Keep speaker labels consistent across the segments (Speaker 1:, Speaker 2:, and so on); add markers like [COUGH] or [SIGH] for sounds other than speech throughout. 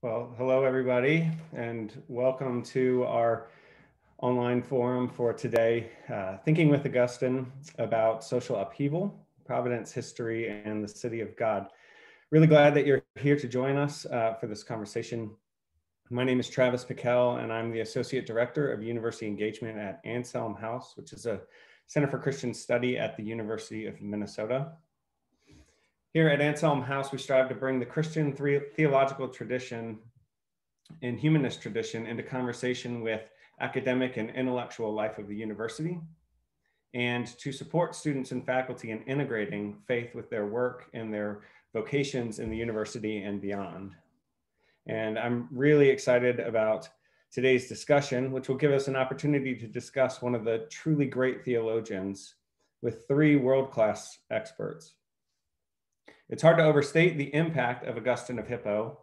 Speaker 1: Well, hello everybody, and welcome to our online forum for today, uh, Thinking with Augustine about social upheaval, Providence history, and the city of God. Really glad that you're here to join us uh, for this conversation. My name is Travis Pickell, and I'm the Associate Director of University Engagement at Anselm House, which is a Center for Christian Study at the University of Minnesota. Here at Anselm House, we strive to bring the Christian theological tradition and humanist tradition into conversation with academic and intellectual life of the university, and to support students and faculty in integrating faith with their work and their vocations in the university and beyond. And I'm really excited about today's discussion, which will give us an opportunity to discuss one of the truly great theologians with three world-class experts. It's hard to overstate the impact of Augustine of Hippo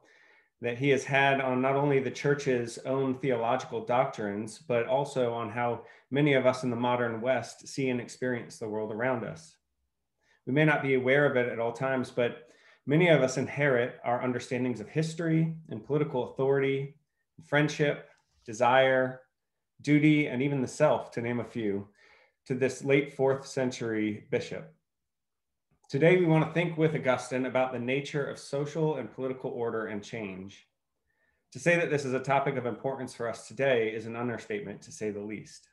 Speaker 1: that he has had on not only the church's own theological doctrines, but also on how many of us in the modern West see and experience the world around us. We may not be aware of it at all times, but many of us inherit our understandings of history and political authority, friendship, desire, duty, and even the self, to name a few, to this late fourth century bishop. Today, we want to think with Augustine about the nature of social and political order and change. To say that this is a topic of importance for us today is an understatement, to say the least.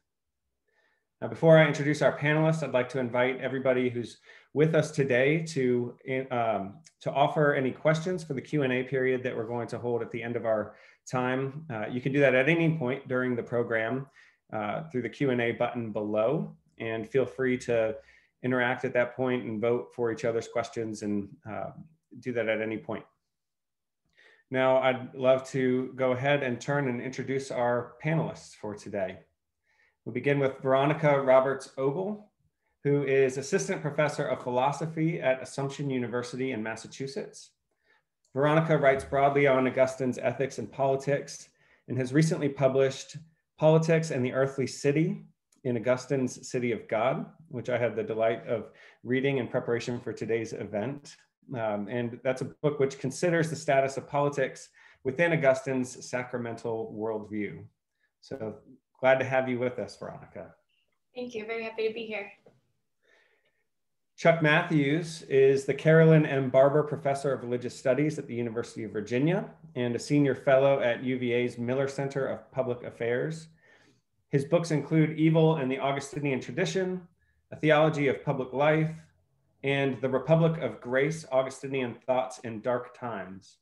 Speaker 1: Now, before I introduce our panelists, I'd like to invite everybody who's with us today to, um, to offer any questions for the Q&A period that we're going to hold at the end of our time. Uh, you can do that at any point during the program uh, through the Q&A button below, and feel free to interact at that point and vote for each other's questions and uh, do that at any point. Now, I'd love to go ahead and turn and introduce our panelists for today. We'll begin with Veronica Roberts Ogle, who is Assistant Professor of Philosophy at Assumption University in Massachusetts. Veronica writes broadly on Augustine's ethics and politics and has recently published Politics and the Earthly City, in Augustine's City of God, which I had the delight of reading in preparation for today's event. Um, and that's a book which considers the status of politics within Augustine's sacramental worldview. So glad to have you with us, Veronica.
Speaker 2: Thank you. Very happy to be here.
Speaker 1: Chuck Mathewes is the Carolyn M. Barbour Professor of Religious Studies at the University of Virginia and a senior fellow at UVA's Miller Center of Public Affairs his books include Evil and the Augustinian Tradition, A Theology of Public Life, and The Republic of Grace Augustinian Thoughts in Dark Times.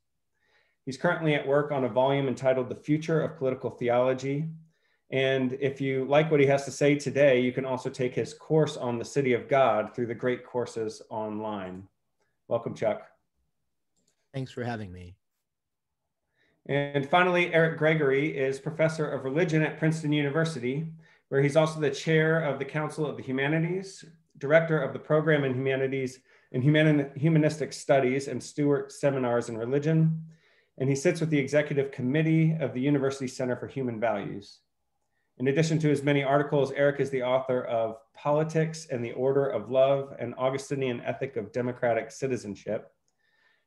Speaker 1: He's currently at work on a volume entitled The Future of Political Theology. And if you like what he has to say today, you can also take his course on the City of God through the Great Courses online. Welcome, Chuck.
Speaker 3: Thanks for having me.
Speaker 1: And finally, Eric Gregory is professor of religion at Princeton University, where he's also the chair of the Council of the Humanities, director of the program in humanities and humanistic studies and Stewart Seminars in Religion. And he sits with the executive committee of the University Center for Human Values. In addition to his many articles, Eric is the author of Politics and the Order of Love, an Augustinian Ethic of Democratic Citizenship,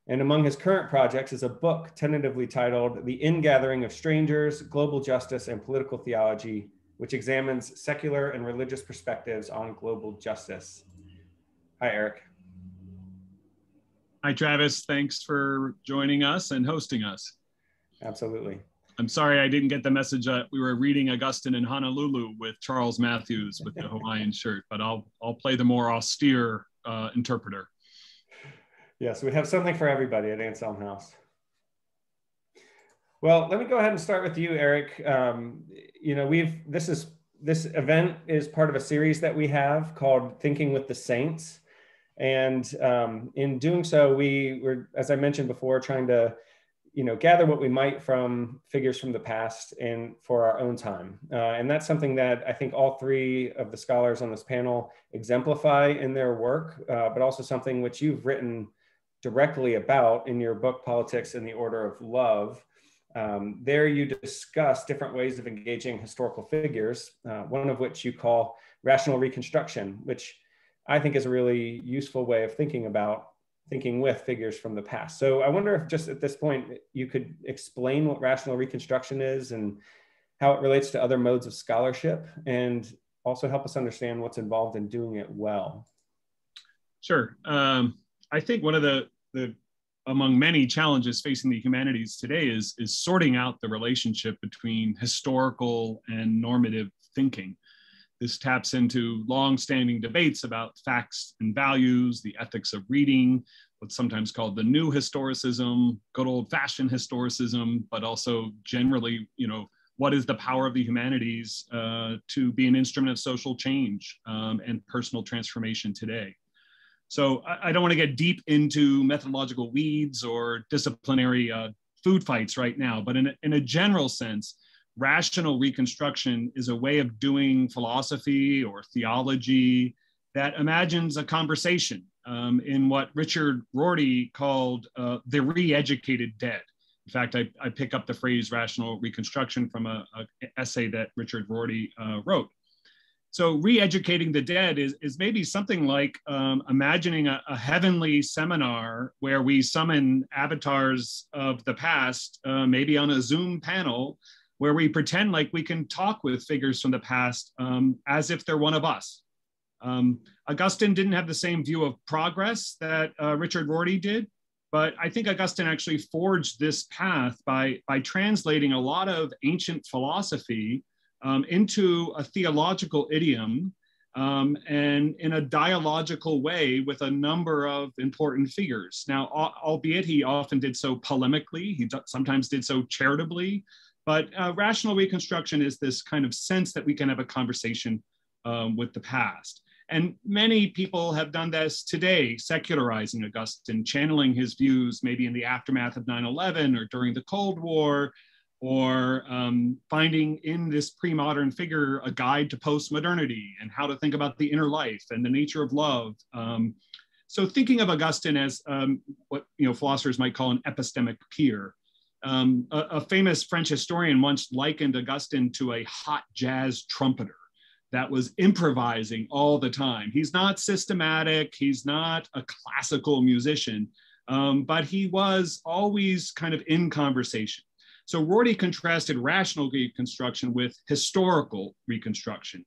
Speaker 1: and among his current projects is a book tentatively titled The Ingathering of Strangers, Global Justice and Political Theology, which examines secular and religious perspectives on global justice. Hi, Eric.
Speaker 4: Hi, Travis. Thanks for joining us and hosting us.
Speaker 1: Absolutely.
Speaker 4: I'm sorry I didn't get the message that we were reading Augustine in Honolulu with Charles Mathewes with the [LAUGHS] Hawaiian shirt, but I'll, I'll play the more austere uh, interpreter.
Speaker 1: Yes, we have something for everybody at Anselm House. Well, let me go ahead and start with you, Eric. Um, you know, we've this is this event is part of a series that we have called Thinking with the Saints, and um, in doing so, we were, as I mentioned before, trying to you know gather what we might from figures from the past and for our own time uh, and that's something that i think all three of the scholars on this panel exemplify in their work uh, but also something which you've written directly about in your book, Politics and the Order of Love. Um, there you discuss different ways of engaging historical figures, uh, one of which you call rational reconstruction, which I think is a really useful way of thinking about thinking with figures from the past. So I wonder if just at this point you could explain what rational reconstruction is and how it relates to other modes of scholarship and also help us understand what's involved in doing it well.
Speaker 4: Sure. Um, I think one of the, the among many challenges facing the humanities today is, is sorting out the relationship between historical and normative thinking. This taps into long-standing debates about facts and values, the ethics of reading, what's sometimes called the new historicism, good old-fashioned historicism, but also generally, you know, what is the power of the humanities uh, to be an instrument of social change um, and personal transformation today? So I, I don't want to get deep into methodological weeds or disciplinary uh, food fights right now, but in a, in a general sense, rational reconstruction is a way of doing philosophy or theology that imagines a conversation um, in what Richard Rorty called uh, the re-educated dead. In fact, I, I, pick up the phrase rational reconstruction from a, a essay that Richard Rorty uh, wrote. So re-educating the dead is, is maybe something like um, imagining a, a, heavenly seminar where we summon avatars of the past, uh, maybe on a Zoom panel, where we pretend like we can talk with figures from the past um, as if they're one of us. Um, Augustine didn't have the same view of progress that uh, Richard Rorty did, but I think Augustine actually forged this path by, by translating a lot of ancient philosophy um, into a theological idiom um, and in a dialogical way with a number of important figures. Now, albeit he often did so polemically, he sometimes did so charitably, but uh, rational reconstruction is this kind of sense that we can have a conversation um, with the past. And many people have done this today, secularizing Augustine, channeling his views maybe in the aftermath of 9 11 or during the Cold War, or um, finding in this pre-modern figure a guide to post-modernity and how to think about the inner life and the nature of love. Um, so thinking of Augustine as um, what you know philosophers might call an epistemic peer. Um, a, a, famous French historian once likened Augustine to a hot jazz trumpeter that was improvising all the time. He's not systematic, he's not a classical musician, um, but he was always kind of in conversation. So Rorty contrasted rational reconstruction with historical reconstruction.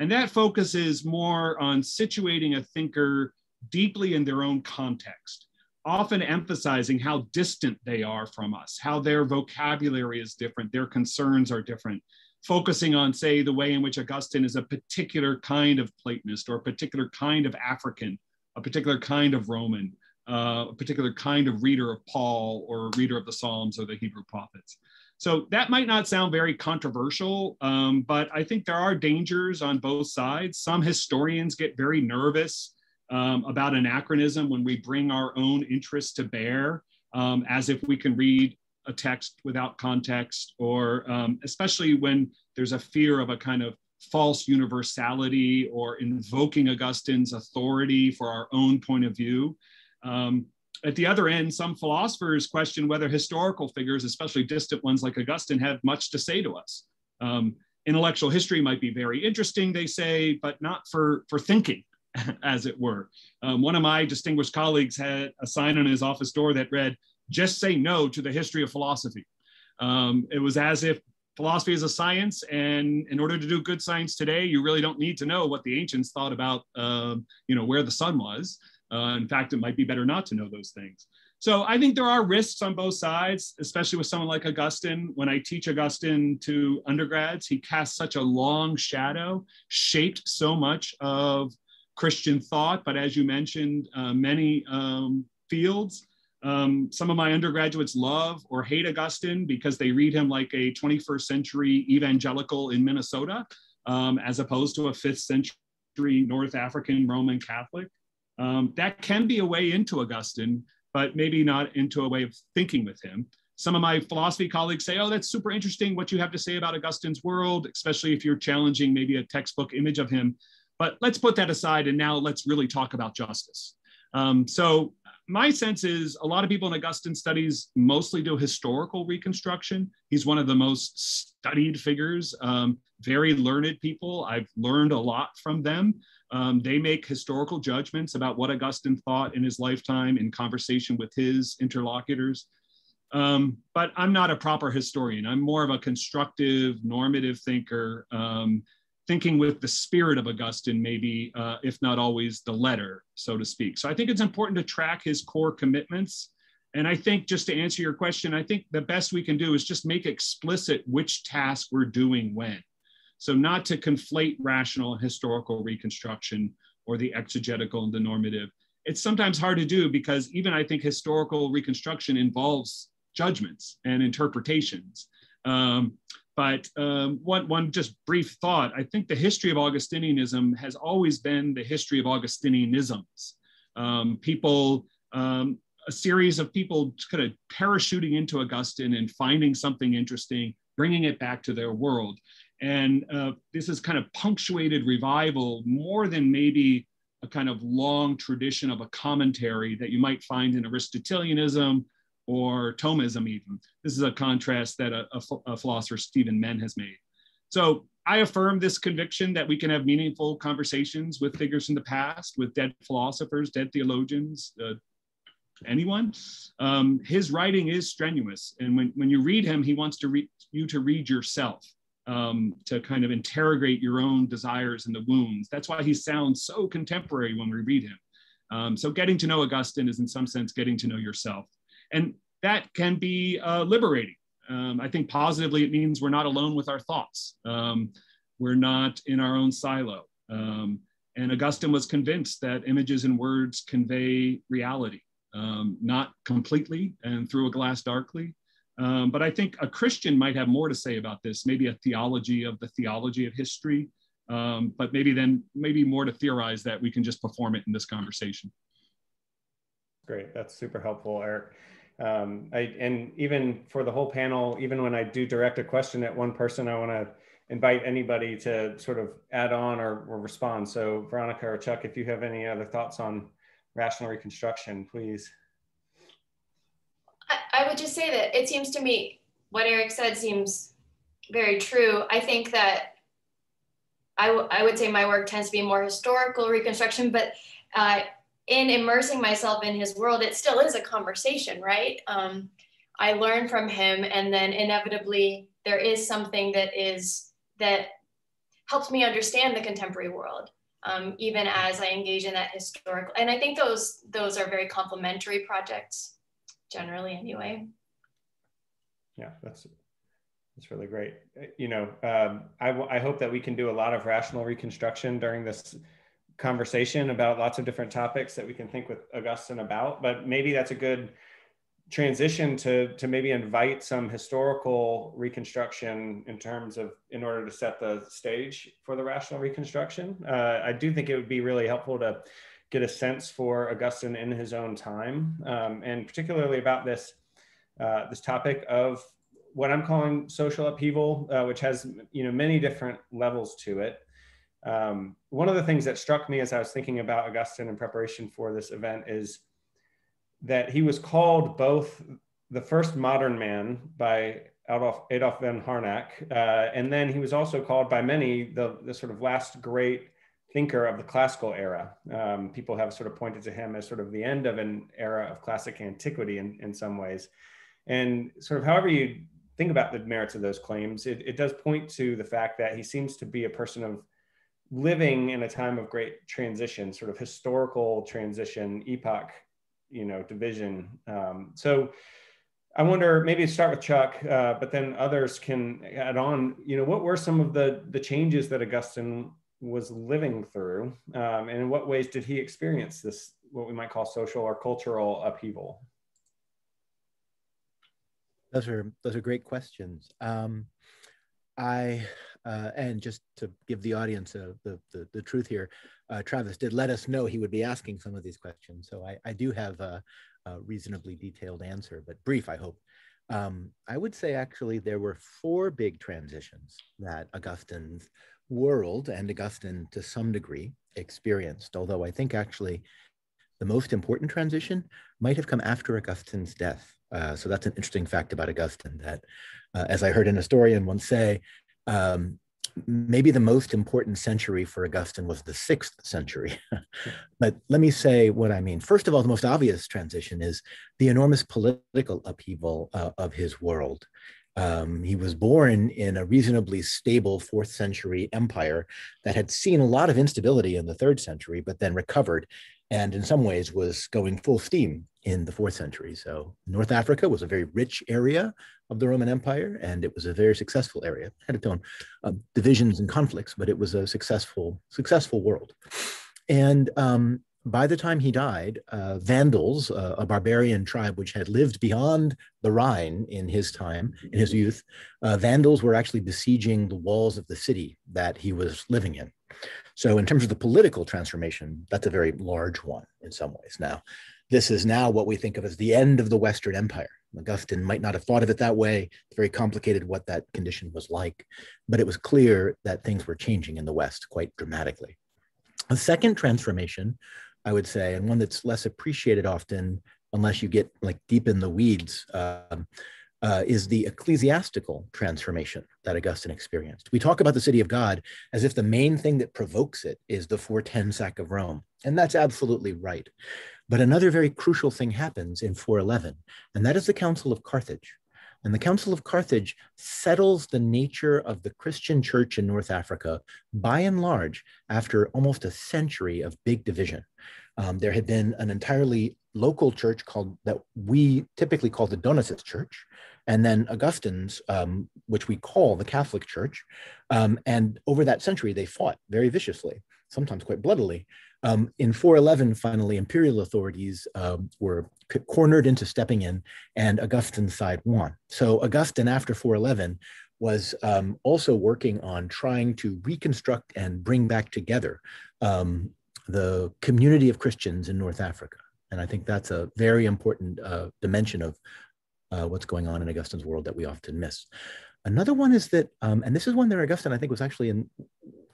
Speaker 4: And that focuses more on situating a thinker deeply in their own context, often emphasizing how distant they are from us, how their vocabulary is different, their concerns are different, focusing on, say, the way in which Augustine is a particular kind of Platonist or a particular kind of African, a particular kind of Roman, uh, a particular kind of reader of Paul or reader of the Psalms or the Hebrew prophets. So that might not sound very controversial, um, but I think there are dangers on both sides. Some historians get very nervous um, about anachronism when we bring our own interests to bear, um, as if we can read a text without context, or um, especially when there's a fear of a kind of false universality or invoking Augustine's authority for our own point of view. Um, at the other end, some philosophers question whether historical figures, especially distant ones like Augustine, have much to say to us. Um, intellectual history might be very interesting, they say, but not for, for thinking, [LAUGHS] as it were. Um, one of my distinguished colleagues had a sign on his office door that read, just say no to the history of philosophy. Um, it was as if philosophy is a science, and in order to do good science today, you really don't need to know what the ancients thought about, uh, you know, where the sun was. Uh, in fact, it might be better not to know those things. So I think there are risks on both sides, especially with someone like Augustine. When I teach Augustine to undergrads, he casts such a long shadow, shaped so much of Christian thought. But as you mentioned, uh, many um, fields, um, some of my undergraduates love or hate Augustine because they read him like a 21st century evangelical in Minnesota, um, as opposed to a fifth century North African Roman Catholic. Um, that can be a way into Augustine, but maybe not into a way of thinking with him. Some of my philosophy colleagues say, oh, that's super interesting what you have to say about Augustine's world, especially if you're challenging maybe a textbook image of him. But let's put that aside and now let's really talk about justice. Um, so my sense is a lot of people in Augustine studies mostly do historical reconstruction. He's one of the most studied figures, um, very learned people. I've learned a lot from them. Um, they make historical judgments about what Augustine thought in his lifetime in conversation with his interlocutors. Um, but I'm not a proper historian. I'm more of a constructive, normative thinker, um, thinking with the spirit of Augustine, maybe, uh, if not always the letter, so to speak. So I think it's important to track his core commitments. And I think just to answer your question, I think the best we can do is just make explicit which task we're doing when. So not to conflate rational historical reconstruction or the exegetical and the normative. It's sometimes hard to do because even I think historical reconstruction involves judgments and interpretations. Um, but um, one, one just brief thought I think the history of Augustinianism has always been the history of Augustinianisms. Um, people, um, a series of people kind of parachuting into Augustine and finding something interesting, bringing it back to their world. And uh, this is kind of punctuated revival more than maybe a kind of long tradition of a commentary that you might find in Aristotelianism or Thomism even. This is a contrast that a, a, a philosopher, Stephen Menn, has made. So I affirm this conviction that we can have meaningful conversations with figures in the past, with dead philosophers, dead theologians, uh, anyone. Um, his writing is strenuous. And when, when you read him, he wants to read you to read yourself, um, to kind of interrogate your own desires and the wounds. That's why he sounds so contemporary when we read him. Um, so getting to know Augustine is in some sense getting to know yourself. And that can be uh, liberating. Um, I think positively it means we're not alone with our thoughts. Um, we're not in our own silo. Um, and Augustine was convinced that images and words convey reality, um, not completely and through a glass darkly. Um, but I think a Christian might have more to say about this, maybe a theology of the theology of history, um, but maybe then maybe more to theorize that we can just perform it in this conversation.
Speaker 1: Great, that's super helpful, Eric. Um, I, and even for the whole panel, even when I do direct a question at one person, I want to invite anybody to sort of add on or, or, respond. So Veronica or Chuck, if you have any other thoughts on rational reconstruction, please.
Speaker 2: I, would just say that it seems to me what Eric said seems very true. I think that I, I would say my work tends to be more historical reconstruction, but uh, in immersing myself in his world, it still is a conversation, right? Um, I learn from him, and then inevitably there is something that is that helps me understand the contemporary world, um, even as I engage in that historical. And I think those those are very complementary projects, generally, anyway.
Speaker 1: Yeah, that's that's really great. You know, um, I, I hope that we can do a lot of rational reconstruction during this conversation about lots of different topics that we can think with Augustine about, but maybe that's a good transition to, to maybe invite some historical reconstruction in terms of in order to set the stage for the rational reconstruction. Uh, I do think it would be really helpful to get a sense for Augustine in his own time, um, and particularly about this uh, this topic of what I'm calling social upheaval, uh, which has you know many different levels to it. Um, one of the things that struck me as I was thinking about Augustine in preparation for this event is that he was called both the first modern man by Adolf, Adolf von Harnack, uh, and then he was also called by many the, the sort of last great thinker of the classical era. Um, people have sort of pointed to him as sort of the end of an era of classic antiquity in, in some ways. And sort of however you think about the merits of those claims, it, it does point to the fact that he seems to be a person of living in a time of great transition, sort of historical transition, epoch, you know, division. Um, so I wonder, maybe start with Chuck, uh, but then others can add on. You know, what were some of the the changes that Augustine was living through, um, and in what ways did he experience this, what we might call social or cultural upheaval?
Speaker 3: Those are those are great questions. Um, I uh, and just to give the audience uh, the, the, the truth here, uh, Travis did let us know he would be asking some of these questions. So I, I do have a, a, reasonably detailed answer, but brief, I hope. Um, I would say actually there were four big transitions that Augustine's world and Augustine to some degree experienced, although I think actually the most important transition might have come after Augustine's death. Uh, so that's an interesting fact about Augustine that, uh, as I heard an historian once say, um, maybe the most important century for Augustine was the sixth century. [LAUGHS] but let me say what I mean. First of all, the most obvious transition is the enormous political upheaval uh, of his world. Um, he was born in a reasonably stable fourth century empire that had seen a lot of instability in the third century, but then recovered and in some ways was going full steam in the fourth century. So North Africa was a very rich area of the Roman Empire, and it was a very successful area. It had its own uh, divisions and conflicts, but it was a successful, successful world. And um, by the time he died, uh, Vandals, uh, a barbarian tribe which had lived beyond the Rhine in his time, in his youth, uh, Vandals were actually besieging the walls of the city that he was living in. So, in terms of the political transformation, that's a very large one in some ways. Now, this is now what we think of as the end of the Western Empire. Augustine might not have thought of it that way. It's very complicated what that condition was like, but it was clear that things were changing in the West quite dramatically. A second transformation, I would say, and one that's less appreciated often unless you get like deep in the weeds, um, uh, is the ecclesiastical transformation that Augustine experienced. We talk about the city of God as if the main thing that provokes it is the 410 sack of Rome. And that's absolutely right. But another very crucial thing happens in 411, and that is the Council of Carthage. And the Council of Carthage settles the nature of the Christian church in North Africa by and large after almost a century of big division. Um, there had been an entirely local church called that we typically call the Donatist Church, and then Augustine's, um, which we call the Catholic Church. Um, and over that century, they fought very viciously, sometimes quite bloodily. Um, in 411, finally, imperial authorities um, were cornered into stepping in, and Augustine's side won. So Augustine, after 411, was um, also working on trying to reconstruct and bring back together um, the community of Christians in North Africa. And I think that's a very important uh, dimension of uh, what's going on in Augustine's world that we often miss. Another one is that, um, and this is one that Augustine I think was actually in,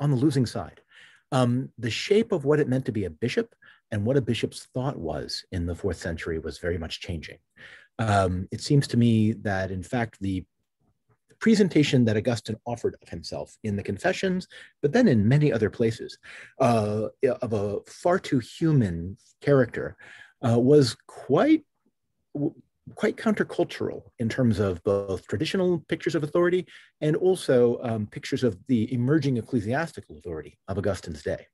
Speaker 3: on the losing side. Um, the shape of what it meant to be a bishop and what a bishop's thought was in the fourth century was very much changing. Um, it seems to me that, in fact, the presentation that Augustine offered of himself in the Confessions, but then in many other places, uh, of a far too human character, uh, was quite quite countercultural in terms of both traditional pictures of authority and also um, pictures of the emerging ecclesiastical authority of Augustine's day.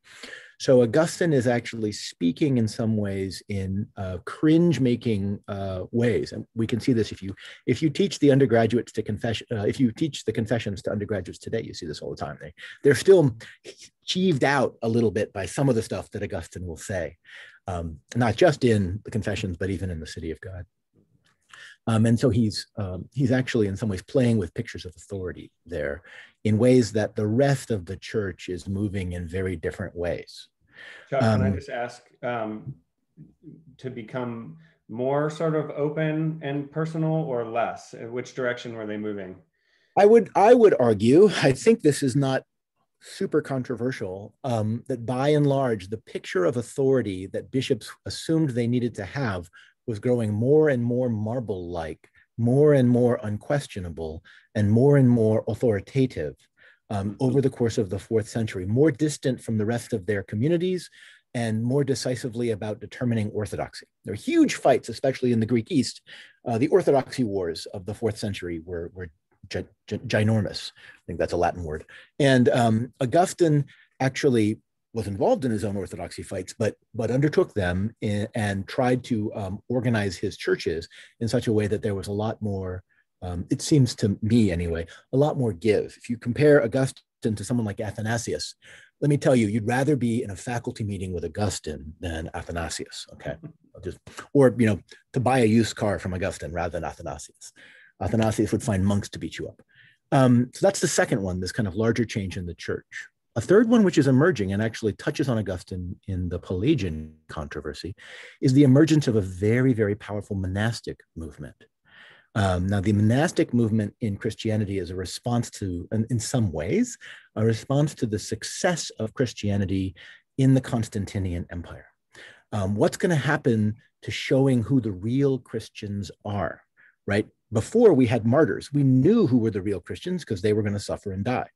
Speaker 3: So Augustine is actually speaking in some ways in uh, cringe-making uh, ways, and we can see this if you if you teach the undergraduates to confession. Uh, if you teach the confessions to undergraduates today, you see this all the time. They they're still cheeved out a little bit by some of the stuff that Augustine will say, um, not just in the confessions, but even in the City of God. Um, and so he's, um, he's actually in some ways playing with pictures of authority there in ways that the rest of the church is moving in very different ways.
Speaker 1: Chuck, um, can I just ask um, to become more sort of open and personal or less? Which direction were they moving?
Speaker 3: I would I would argue, I think this is not super controversial, um, that by and large, the picture of authority that bishops assumed they needed to have was growing more and more marble like, more and more unquestionable, and more and more authoritative um, over the course of the fourth century, more distant from the rest of their communities and more decisively about determining orthodoxy. There are huge fights, especially in the Greek East. Uh, the orthodoxy wars of the fourth century were, were ginormous. I think that's a Latin word. And um, Augustine actually was involved in his own orthodoxy fights, but but undertook them in, and tried to um, organize his churches in such a way that there was a lot more. Um, it seems to me, anyway, a lot more give. If you compare Augustine to someone like Athanasius, let me tell you, you'd rather be in a faculty meeting with Augustine than Athanasius. Okay, [LAUGHS] I'll just or you know to buy a used car from Augustine rather than Athanasius. Athanasius would find monks to beat you up. Um, so that's the second one, this kind of larger change in the church. A third one, which is emerging and actually touches on Augustine in the Pelagian controversy, is the emergence of a very, very powerful monastic movement. Um, now, the monastic movement in Christianity is a response to, in, some ways, a response to the success of Christianity in the Constantinian Empire. Um, what's going to happen to showing who the real Christians are, right? Before we had martyrs, we knew who were the real Christians because they were going to suffer and die.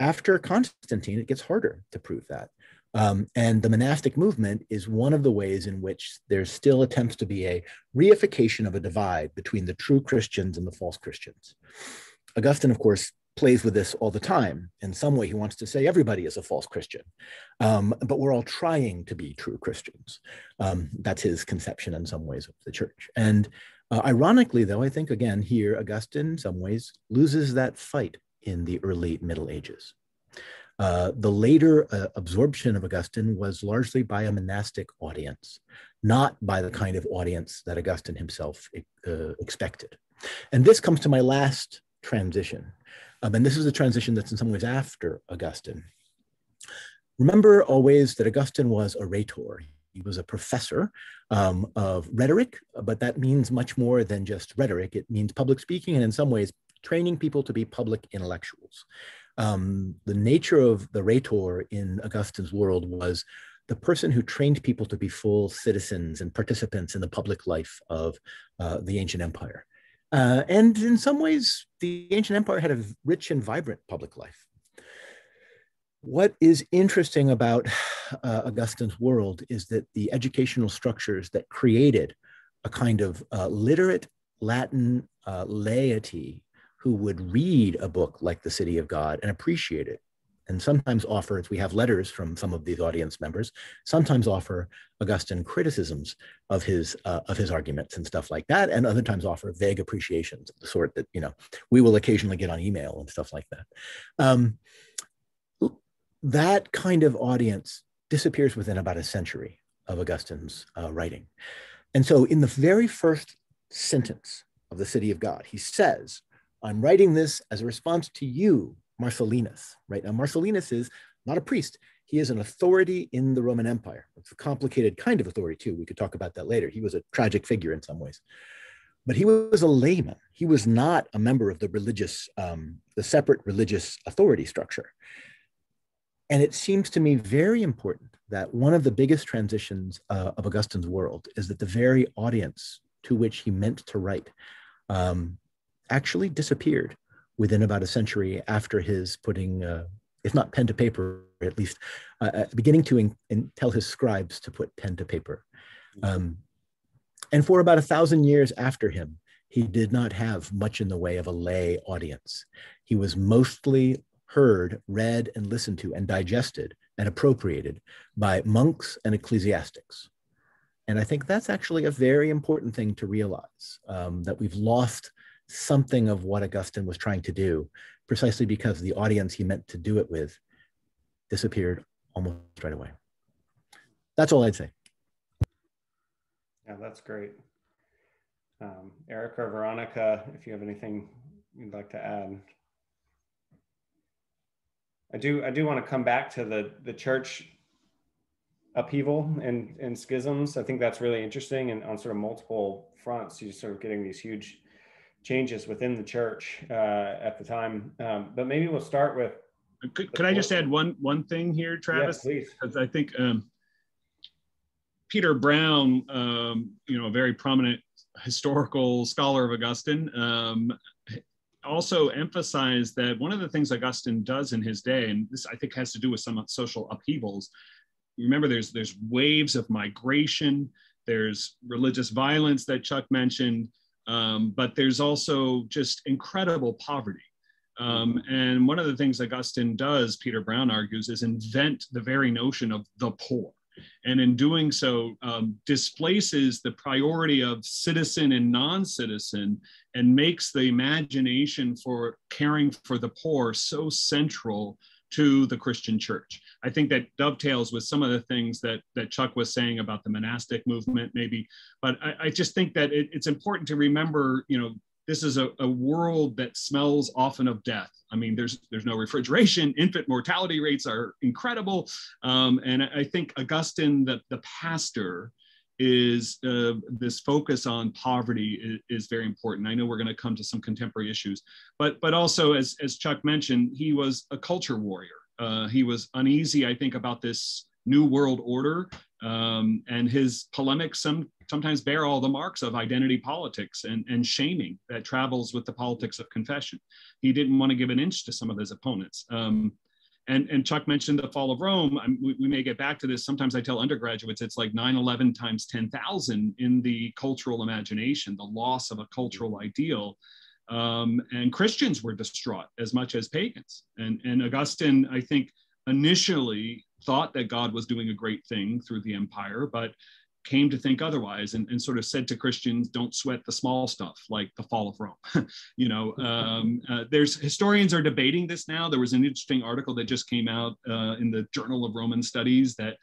Speaker 3: After Constantine, it gets harder to prove that. Um, and the monastic movement is one of the ways in which there's still attempts to be a reification of a divide between the true Christians and the false Christians. Augustine, of course, plays with this all the time. In some way, he wants to say everybody is a false Christian, um, but we're all trying to be true Christians. Um, that's his conception in some ways of the church. And uh, ironically, though, I think again here, Augustine in some ways loses that fight in the early Middle Ages. Uh, the later uh, absorption of Augustine was largely by a monastic audience, not by the kind of audience that Augustine himself uh, expected. And this comes to my last transition. Um, and this is a transition that's in some ways after Augustine. Remember always that Augustine was a rhetor. He was a professor um, of rhetoric, but that means much more than just rhetoric. It means public speaking and in some ways training people to be public intellectuals um, the nature of the rhetor in Augustine's world was the person who trained people to be full citizens and participants in the public life of uh, the ancient empire. Uh, and in some ways, the ancient empire had a rich and vibrant public life. What is interesting about uh, Augustine's world is that the educational structures that created a kind of uh, literate Latin uh, laity who would read a book like The City of God and appreciate it. And sometimes offer, we have letters from some of these audience members, sometimes offer Augustine criticisms of his uh, of his arguments and stuff like that, and other times offer vague appreciations of the sort that you know we will occasionally get on email and stuff like that. Um, that kind of audience disappears within about a century of Augustine's uh, writing. And so, in the very first sentence of the City of God, he says, I'm writing this as a response to you, Marcellinus, right? Now, Marcellinus is not a priest. He is an authority in the Roman Empire. It's a complicated kind of authority, too. We could talk about that later. He was a tragic figure in some ways. But he was a layman. He was not a member of the religious, um, the separate religious authority structure. And it seems to me very important that one of the biggest transitions uh, of Augustine's world is that the very audience to which he meant to write um, actually disappeared within about a century after his putting, uh, if not pen to paper, at least uh, uh beginning to in, in tell his scribes to put pen to paper. Um, and for about a thousand years after him, he did not have much in the way of a lay audience. He was mostly heard, read, and listened to, and digested and appropriated by monks and ecclesiastics. And I think that's actually a very important thing to realize um, that we've lost something of what Augustine was trying to do, precisely because the audience he meant to do it with disappeared almost right away. That's all I'd say.
Speaker 1: Yeah, that's great. Um, Eric or Veronica, if you have anything you'd like to add. I do. I do want to come back to the the church upheaval and and schisms. I think that's really interesting, and on sort of multiple fronts, you're sort of getting these huge changes within the church uh, at the time. Um, but maybe we'll start with.
Speaker 4: Could, could I just add one one thing here, Travis?
Speaker 1: Yes, please.
Speaker 4: Because I think um, Peter Brown, um, you know, a very prominent historical scholar of Augustine, um, also emphasized that one of the things Augustine does in his day, and this I think has to do with some social upheavals. Remember, there's there's waves of migration. There's religious violence that Chuck mentioned um, but there's also just incredible poverty. Um, and one of the things Augustine does, Peter Brown argues, is invent the very notion of the poor. And in doing so, um, displaces the priority of citizen and non citizen and makes the imagination for caring for the poor so central to the Christian church. I think that dovetails with some of the things that, that Chuck was saying about the monastic movement, maybe. But I, I just think that it, it's important to remember, you know, this is a, a world that smells often of death. I mean, there's there's no refrigeration. [LAUGHS] Infant mortality rates are incredible, um, and I think Augustine, the the pastor, is uh, this focus on poverty is, is, very important. I know we're going to come to some contemporary issues, but but also as as Chuck mentioned, he was a culture warrior. Uh, he was uneasy, I think, about this new world order. Um, and his polemics some, sometimes bear all the marks of identity politics and, and shaming that travels with the politics of confession. He didn't want to give an inch to some of his opponents. Um, and, and Chuck mentioned the fall of Rome. We, we, may get back to this. Sometimes I tell undergraduates it's like 9 11 times 10,000 in the cultural imagination, the loss of a cultural ideal. Um, and Christians were distraught as much as pagans. And, and Augustine, I think, initially thought that God was doing a great thing through the empire, but came to think otherwise and, and sort of said to Christians, don't sweat the small stuff like the fall of Rome. [LAUGHS] you know, um, uh, there's historians are debating this now. There was an interesting article that just came out uh, in the Journal of Roman Studies that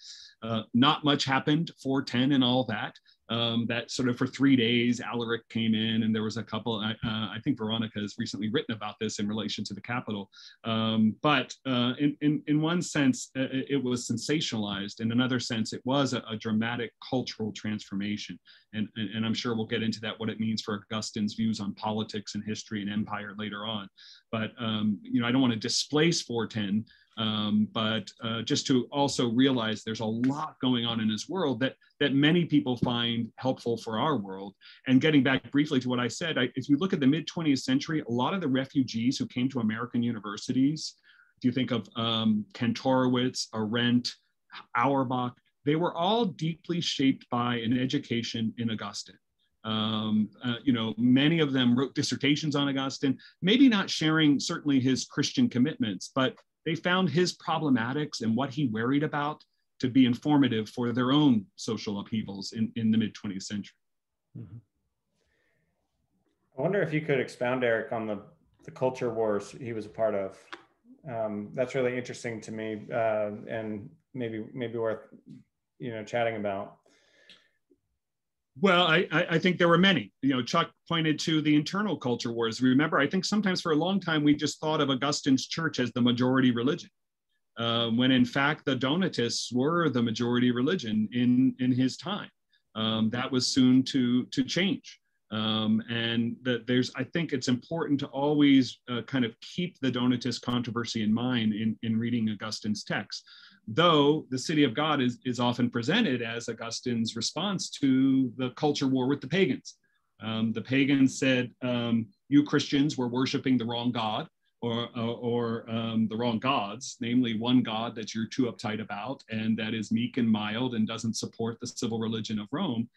Speaker 4: uh, not much happened 410 and all that um, that sort of for three days, Alaric came in, and there was a couple. Uh, I think Veronica has recently written about this in relation to the Capitol. Um, but uh, in, in, in one sense, uh, it was sensationalized. In another sense, it was a, a dramatic cultural transformation. And, and, and, I'm sure we'll get into that, what it means for Augustine's views on politics and history and empire later on. But, um, you know, I don't want to displace 410, um, but uh, just to also realize there's a lot going on in his world that that many people find helpful for our world. And getting back briefly to what I said, I, if you look at the mid 20th century, a lot of the refugees who came to American universities, if you think of um, Kantorowicz, Arendt, Auerbach, they were all deeply shaped by an education in Augustine. Um, uh, you know, many of them wrote dissertations on Augustine, maybe not sharing certainly his Christian commitments, but they found his problematics and what he worried about to be informative for their own social upheavals in, in the mid 20th century. Mm-hmm.
Speaker 1: I wonder if you could expound, Eric, on the, the culture wars he was a part of. Um, that's really interesting to me uh, and maybe maybe worth you know chatting about.
Speaker 4: Well, I, I think there were many. You know, Chuck pointed to the internal culture wars. Remember, I think sometimes for a long time we just thought of Augustine's church as the majority religion, uh, when in fact the Donatists were the majority religion in in his time. Um, that was soon to to change. Um, and that there's, I think it's important to always uh, kind of keep the Donatist controversy in mind in, in reading Augustine's text though the city of God is, is often presented as Augustine's response to the culture war with the pagans. Um, the pagans said, um, You Christians were worshiping the wrong God or, or, or um, the wrong gods, namely one God that you're too uptight about and that is meek and mild and doesn't support the civil religion of Rome.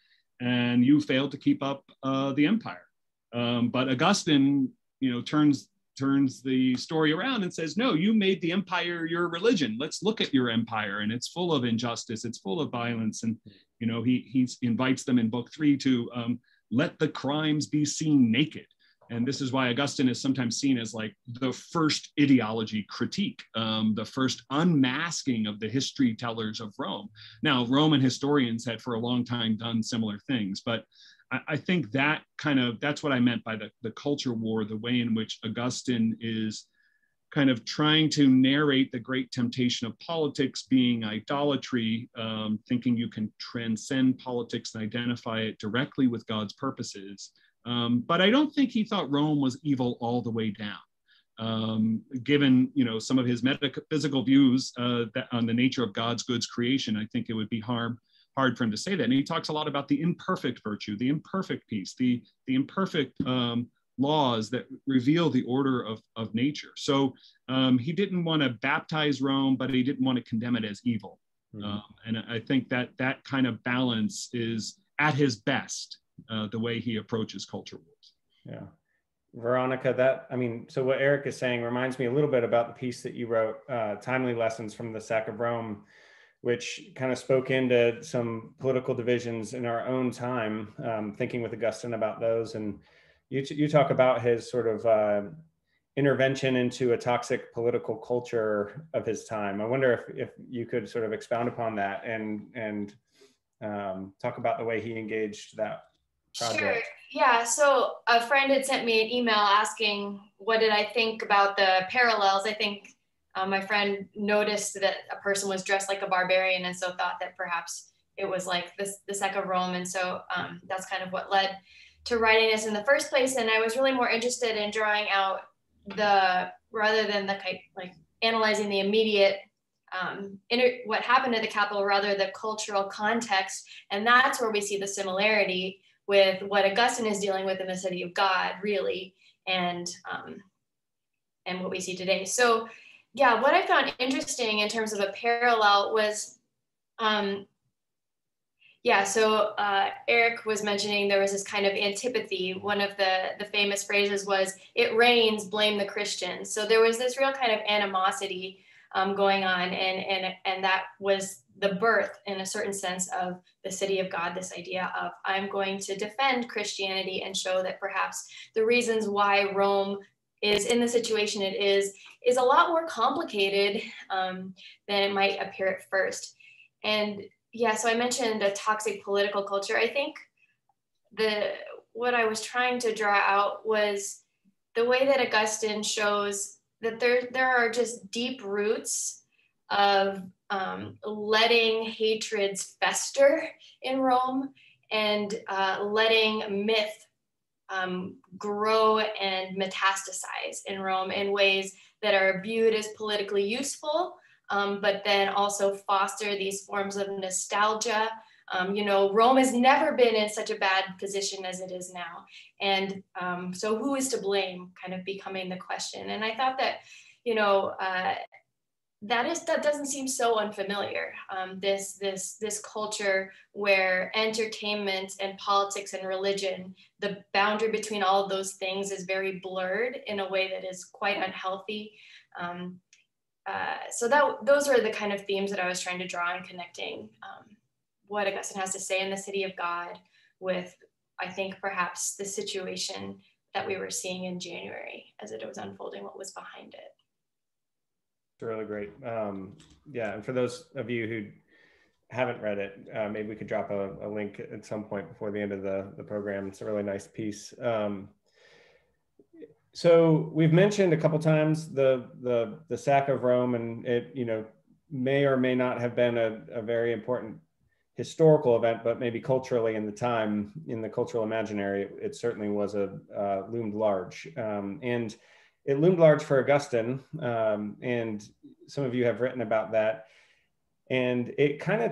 Speaker 4: And you failed to keep up uh, the empire. Um, but Augustine, you know, turns turns the story around and says, No, you made the empire your religion. Let's look at your empire. And it's full of injustice, it's full of violence. And, you know, he, he invites them in book three to um, let the crimes be seen naked. And this is why Augustine is sometimes seen as like the first ideology critique, um, the first unmasking of the history tellers of Rome. Now, Roman historians had for a long time done similar things, but I, I think that kind of that's what I meant by the, the culture war, the way in which Augustine is kind of trying to narrate the great temptation of politics being idolatry, um, thinking you can transcend politics and identify it directly with God's purposes. Um, but I don't think he thought Rome was evil all the way down. Um, given you know some of his metaphysical views uh, on the nature of God's goods creation, I think it would be harm hard for him to say that. And he talks a lot about the imperfect virtue, the imperfect peace, the, the imperfect um, laws that reveal the order of, of nature. So um, he didn't want to baptize Rome, but he didn't want to condemn it as evil. Mm-hmm. Um, and I think that that kind of balance is at his best, uh, the way he approaches culture wars.
Speaker 1: Yeah. Veronica, that, I mean, so what Eric is saying reminds me a little bit about the piece that you wrote, uh, Timely Lessons from the Sack of Rome, which kind of spoke into some political divisions in our own time, um, thinking with Augustine about those. And you, you talk about his sort of uh, intervention into a toxic political culture of his time. I wonder if, if you could sort of expound upon that and, and um, talk about the way he engaged that project. Sure.
Speaker 2: Yeah. So a friend had sent me an email asking, what did I think about the parallels? I think um, my friend noticed that a person was dressed like a barbarian and so thought that perhaps it was like this, the Sack of Rome. And so um, that's kind of what led to writing this in the first place. And I was really more interested in drawing out the, rather than the like analyzing the immediate um, what happened at the Capitol, rather the cultural context, and that's where we see the similarity with what Augustine is dealing with in the City of God, really, and um, and what we see today. So, yeah, what I found interesting in terms of a parallel was um, yeah, so uh, Eric was mentioning there was this kind of antipathy. One of the, the famous phrases was, it rains, blame the Christians. So there was this real kind of animosity um, going on, and, and, and that was the birth, in a certain sense, of the city of God, this idea of I'm going to defend Christianity and show that perhaps the reasons why Rome is in the situation it is, is a lot more complicated um, than it might appear at first. And yeah, so I mentioned a toxic political culture. I think the what I was trying to draw out was the way that Augustine shows that there there are just deep roots of um, letting hatreds fester in Rome and uh, letting myth um, grow and metastasize in Rome in ways that are viewed as politically useful um, but then also foster these forms of nostalgia. Um, you know, Rome has never been in such a bad position as it is now. And um, so who is to blame kind of becoming the question. And I thought that, you know, uh, that is that doesn't seem so unfamiliar. Um, this this this culture where entertainment and politics and religion, the boundary between all of those things is very blurred in a way that is quite unhealthy. Um, uh, so that those are the kind of themes that I was trying to draw in connecting um, what Augustine has to say in the city of God with, I think, perhaps the situation that we were seeing in January as it was unfolding, what was behind it.
Speaker 1: It's really great. Um, yeah, and for those of you who haven't read it, uh, maybe we could drop a, a, link at some point before the end of the, the program. It's a really nice piece. Um, so we've mentioned a couple times the the the sack of Rome, and it you know may or may not have been a, a very important historical event, but maybe culturally in the time, in the cultural imaginary, it, it certainly was a uh, loomed large, um, and it loomed large for Augustine, um, and some of you have written about that, and it kind of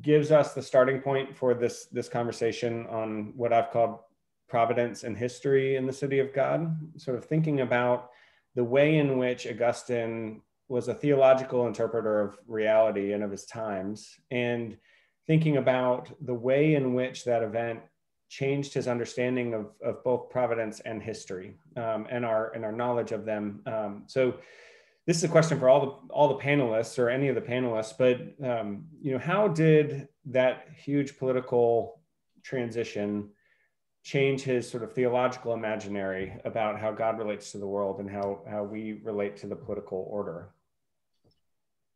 Speaker 1: gives us the starting point for this this conversation on what I've called providence and history in the city of God, sort of thinking about the way in which Augustine was a theological interpreter of reality and of his times, and thinking about the way in which that event changed his understanding of, of both providence and history um, and our and our knowledge of them. Um, so this is a question for all the all the panelists or any of the panelists, but um, you know, how did that huge political transition change his sort of theological imaginary about how God relates to the world and how, how we relate to the political order?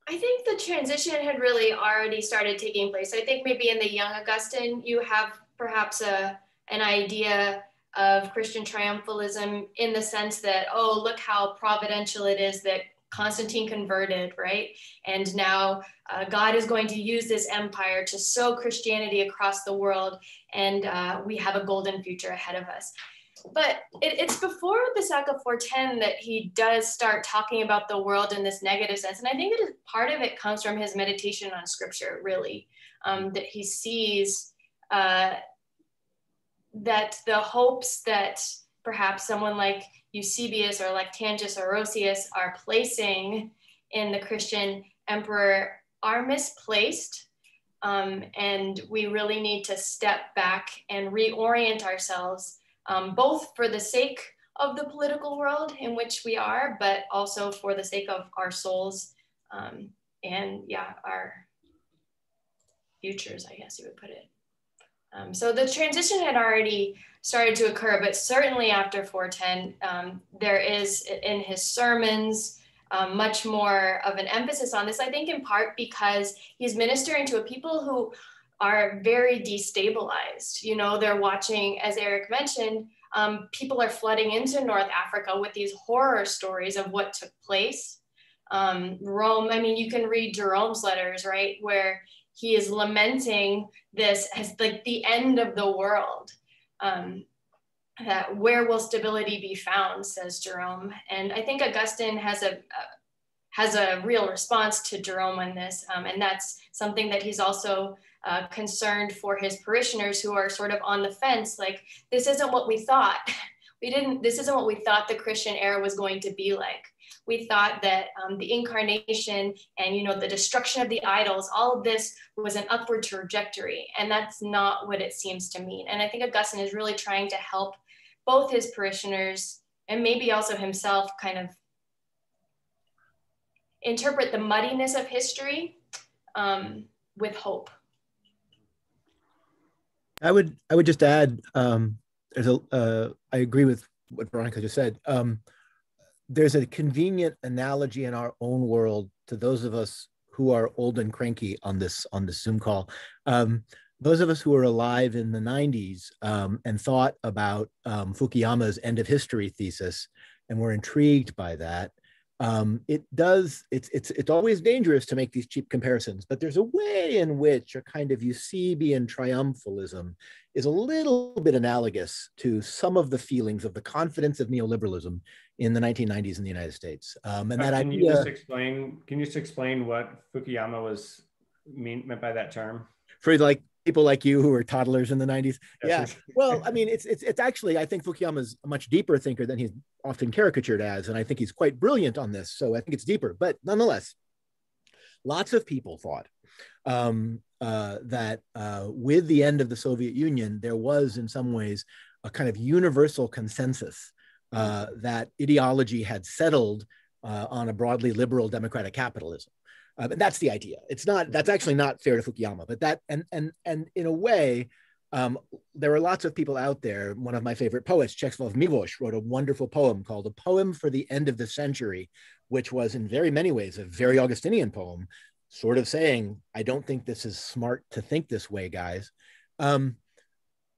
Speaker 2: I think the transition had really already started taking place. I think maybe in the young Augustine, you have perhaps a, an idea of Christian triumphalism in the sense that, oh, look how providential it is that Constantine converted, right? And now uh, God is going to use this empire to sow Christianity across the world, and uh, we have a golden future ahead of us. But it, it's before the Sack of 410 that he does start talking about the world in this negative sense. And I think that part of it comes from his meditation on scripture, really, um, that he sees uh, that the hopes that perhaps someone like Eusebius or Lactantius or Orosius are placing in the Christian emperor are misplaced. Um, and we really need to step back and reorient ourselves, um, both for the sake of the political world in which we are, but also for the sake of our souls um, and, yeah, our futures, I guess you would put it. Um, so the transition had already started to occur, but certainly after 410, um, there is in his sermons um, much more of an emphasis on this. I think in part because he's ministering to a people who are very destabilized. You know, they're watching, as Eric mentioned, um, people are flooding into North Africa with these horror stories of what took place. Um, Rome, I mean, you can read Jerome's letters, right, where he is lamenting this as like the end of the world um, that where will stability be found, says Jerome. And I think Augustine has a, has a real response to Jerome on this. Um, and that's something that he's also uh, concerned for his parishioners who are sort of on the fence like, this isn't what we thought. [LAUGHS] We didn't, this isn't what we thought the Christian era was going to be like. We thought that um, the incarnation and, you know, the destruction of the idols, all of this was an upward trajectory. And that's not what it seems to mean. And I think Augustine is really trying to help both his parishioners and maybe also himself kind of interpret the muddiness of history um, with hope.
Speaker 3: I would I would just add um, there's a uh, I agree with what Veronica just said. Um, there's a convenient analogy in our own world to those of us who are old and cranky on this on this Zoom call. Um, those of us who were alive in the 90s um, and thought about um, Fukuyama's end of history thesis and were intrigued by that um, it does it's it's it's always dangerous to make these cheap comparisons but there's a way in which a kind of eusebian triumphalism is a little bit analogous to some of the feelings of the confidence of neoliberalism in the 1990s in the united states. Um, and uh, that
Speaker 1: can idea, you just explain can you just explain what fukuyama was mean meant by that term?
Speaker 3: For like people like you who were toddlers in the 90s. Yeah. well, I mean, it's, it's, it's actually, I think Fukuyama's a much deeper thinker than he's often caricatured as. And I think he's quite brilliant on this. So I think it's deeper. But nonetheless, lots of people thought um, uh, that uh, with the end of the Soviet Union, there was in some ways a kind of universal consensus uh, that ideology had settled uh, on a broadly liberal democratic capitalism. Um, and that's the idea. It's not that's actually not fair to Fukuyama, but that and and and in a way, um, there are lots of people out there. One of my favorite poets, Czesław Miłosz, wrote a wonderful poem called "A Poem for the End of the Century," which was in very many ways a very Augustinian poem, sort of saying, "I don't think this is smart to think this way, guys." Um,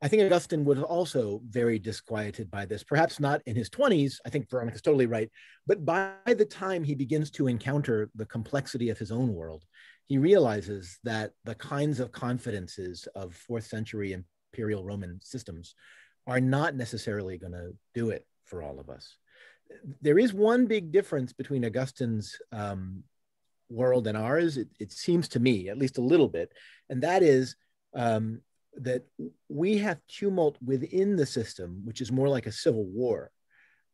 Speaker 3: I think Augustine was also very disquieted by this, perhaps not in his 20s. I think Veronica's totally right. But by the time he begins to encounter the complexity of his own world, he realizes that the kinds of confidences of fourth century imperial Roman systems are not necessarily going to do it for all of us. There is one big difference between Augustine's um, world and ours, it, it, seems to me, at least a little bit, and that is um, that we have tumult within the system, which is more like a civil war.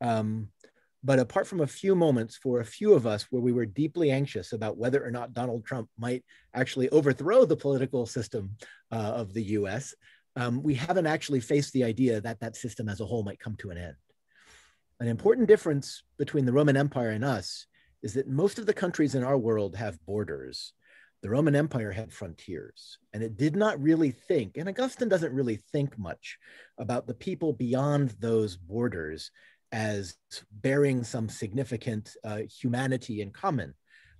Speaker 3: Um, but apart from a few moments for a few of us where we were deeply anxious about whether or not Donald Trump might actually overthrow the political system uh, of the US, um, we haven't actually faced the idea that that system as a whole might come to an end. An important difference between the Roman Empire and us is that most of the countries in our world have borders the Roman Empire had frontiers, and it did not really think, and Augustine doesn't really think much about the people beyond those borders as bearing some significant uh, humanity in common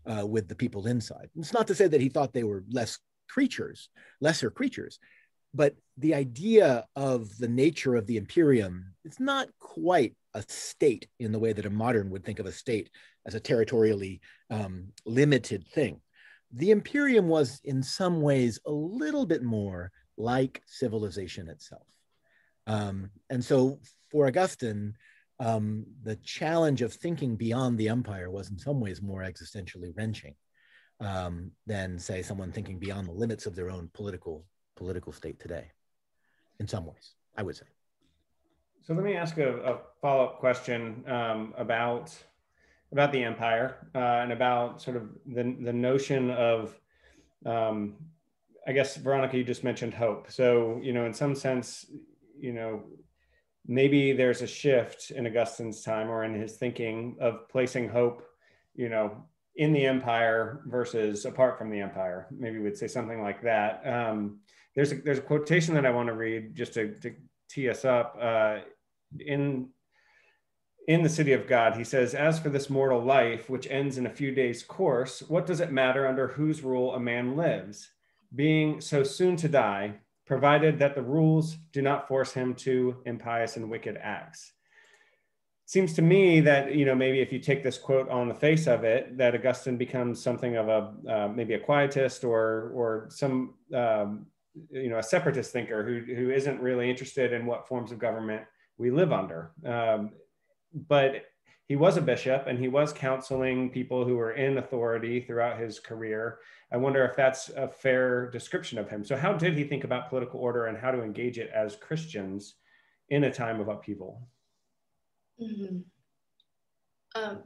Speaker 3: uh, with the people inside. It's not to say that he thought they were less creatures, lesser creatures, but the idea of the nature of the imperium is not quite a state in the way that a modern would think of a state as a territorially um, limited thing the Imperium was in some ways a little bit more like civilization itself. Um, and so for Augustine, um, the challenge of thinking beyond the empire was in some ways more existentially wrenching um, than, say, someone thinking beyond the limits of their own political political state today. In some ways, I would say.
Speaker 1: So let me ask a, a follow up question um, about about the empire uh, and about sort of the, the notion of um, i guess veronica you just mentioned hope. So you know in some sense you know maybe there's a shift in augustine's time or in his thinking of placing hope you know in the empire versus apart from the empire. Maybe we'd say something like that. Um, there's a there's a quotation that i want to read just to, to tee us up. Uh, in in the city of God, he says, As for this mortal life, which ends in a few days' course, what does it matter under whose rule a man lives, being so soon to die, provided that the rules do not force him to impious and wicked acts? seems to me that you know maybe if you take this quote on the face of it that augustine becomes something of a uh, maybe a quietist or or some um, you know a separatist thinker who, who isn't really interested in what forms of government we live under um, but he was a bishop and he was counseling people who were in authority throughout his career. I wonder if that's a fair description of him. So, how did he think about political order and how to engage it as Christians in a time of upheaval?
Speaker 2: Mm-hmm. Um,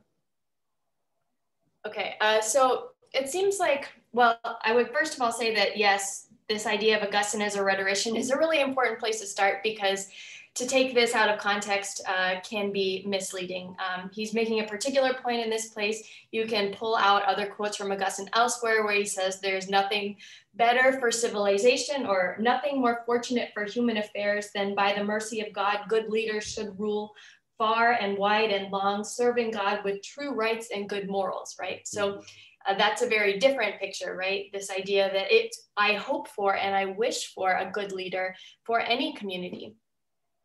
Speaker 2: okay, uh, so it seems like, well, I would first of all say that yes, this idea of Augustine as a rhetorician is a really important place to start because to take this out of context uh, can be misleading. Um, he's making a particular point in this place. You can pull out other quotes from Augustine elsewhere where he says there's nothing better for civilization or nothing more fortunate for human affairs than by the mercy of God, good leaders should rule far and wide and long, serving God with true rights and good morals, right? So uh, that's a very different picture, right? This idea that it, I hope for and I wish for a good leader for any community.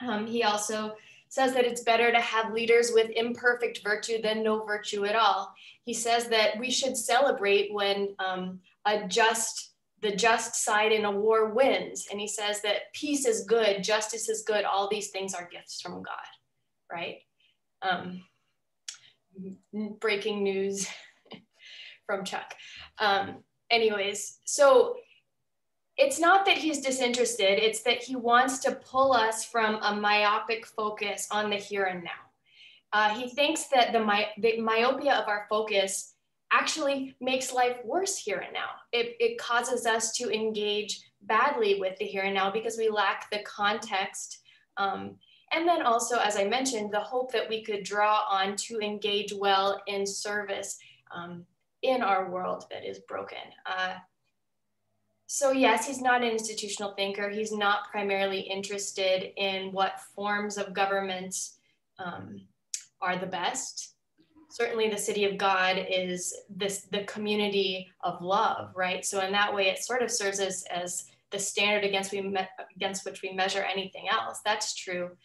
Speaker 2: Um, he also says that it's better to have leaders with imperfect virtue than no virtue at all. He says that we should celebrate when um, a just the just side in a war wins. And he says that peace is good, justice is good, all these things are gifts from God, right? Um, breaking news [LAUGHS] from Chuck. Um, anyways, so it's not that he's disinterested, it's that he wants to pull us from a myopic focus on the here and now. Uh, he thinks that the, my, the myopia of our focus actually makes life worse here and now. It, it causes us to engage badly with the here and now because we lack the context. Um, and then also, as I mentioned, the hope that we could draw on to engage well in service um, in our world that is broken. Uh, so yes, he's not an institutional thinker. He's not primarily interested in what forms of government um, are the best. Certainly, the city of God is this the community of love, right? So in that way, it sort of serves as as the standard against we me- against which we measure anything else. That's true.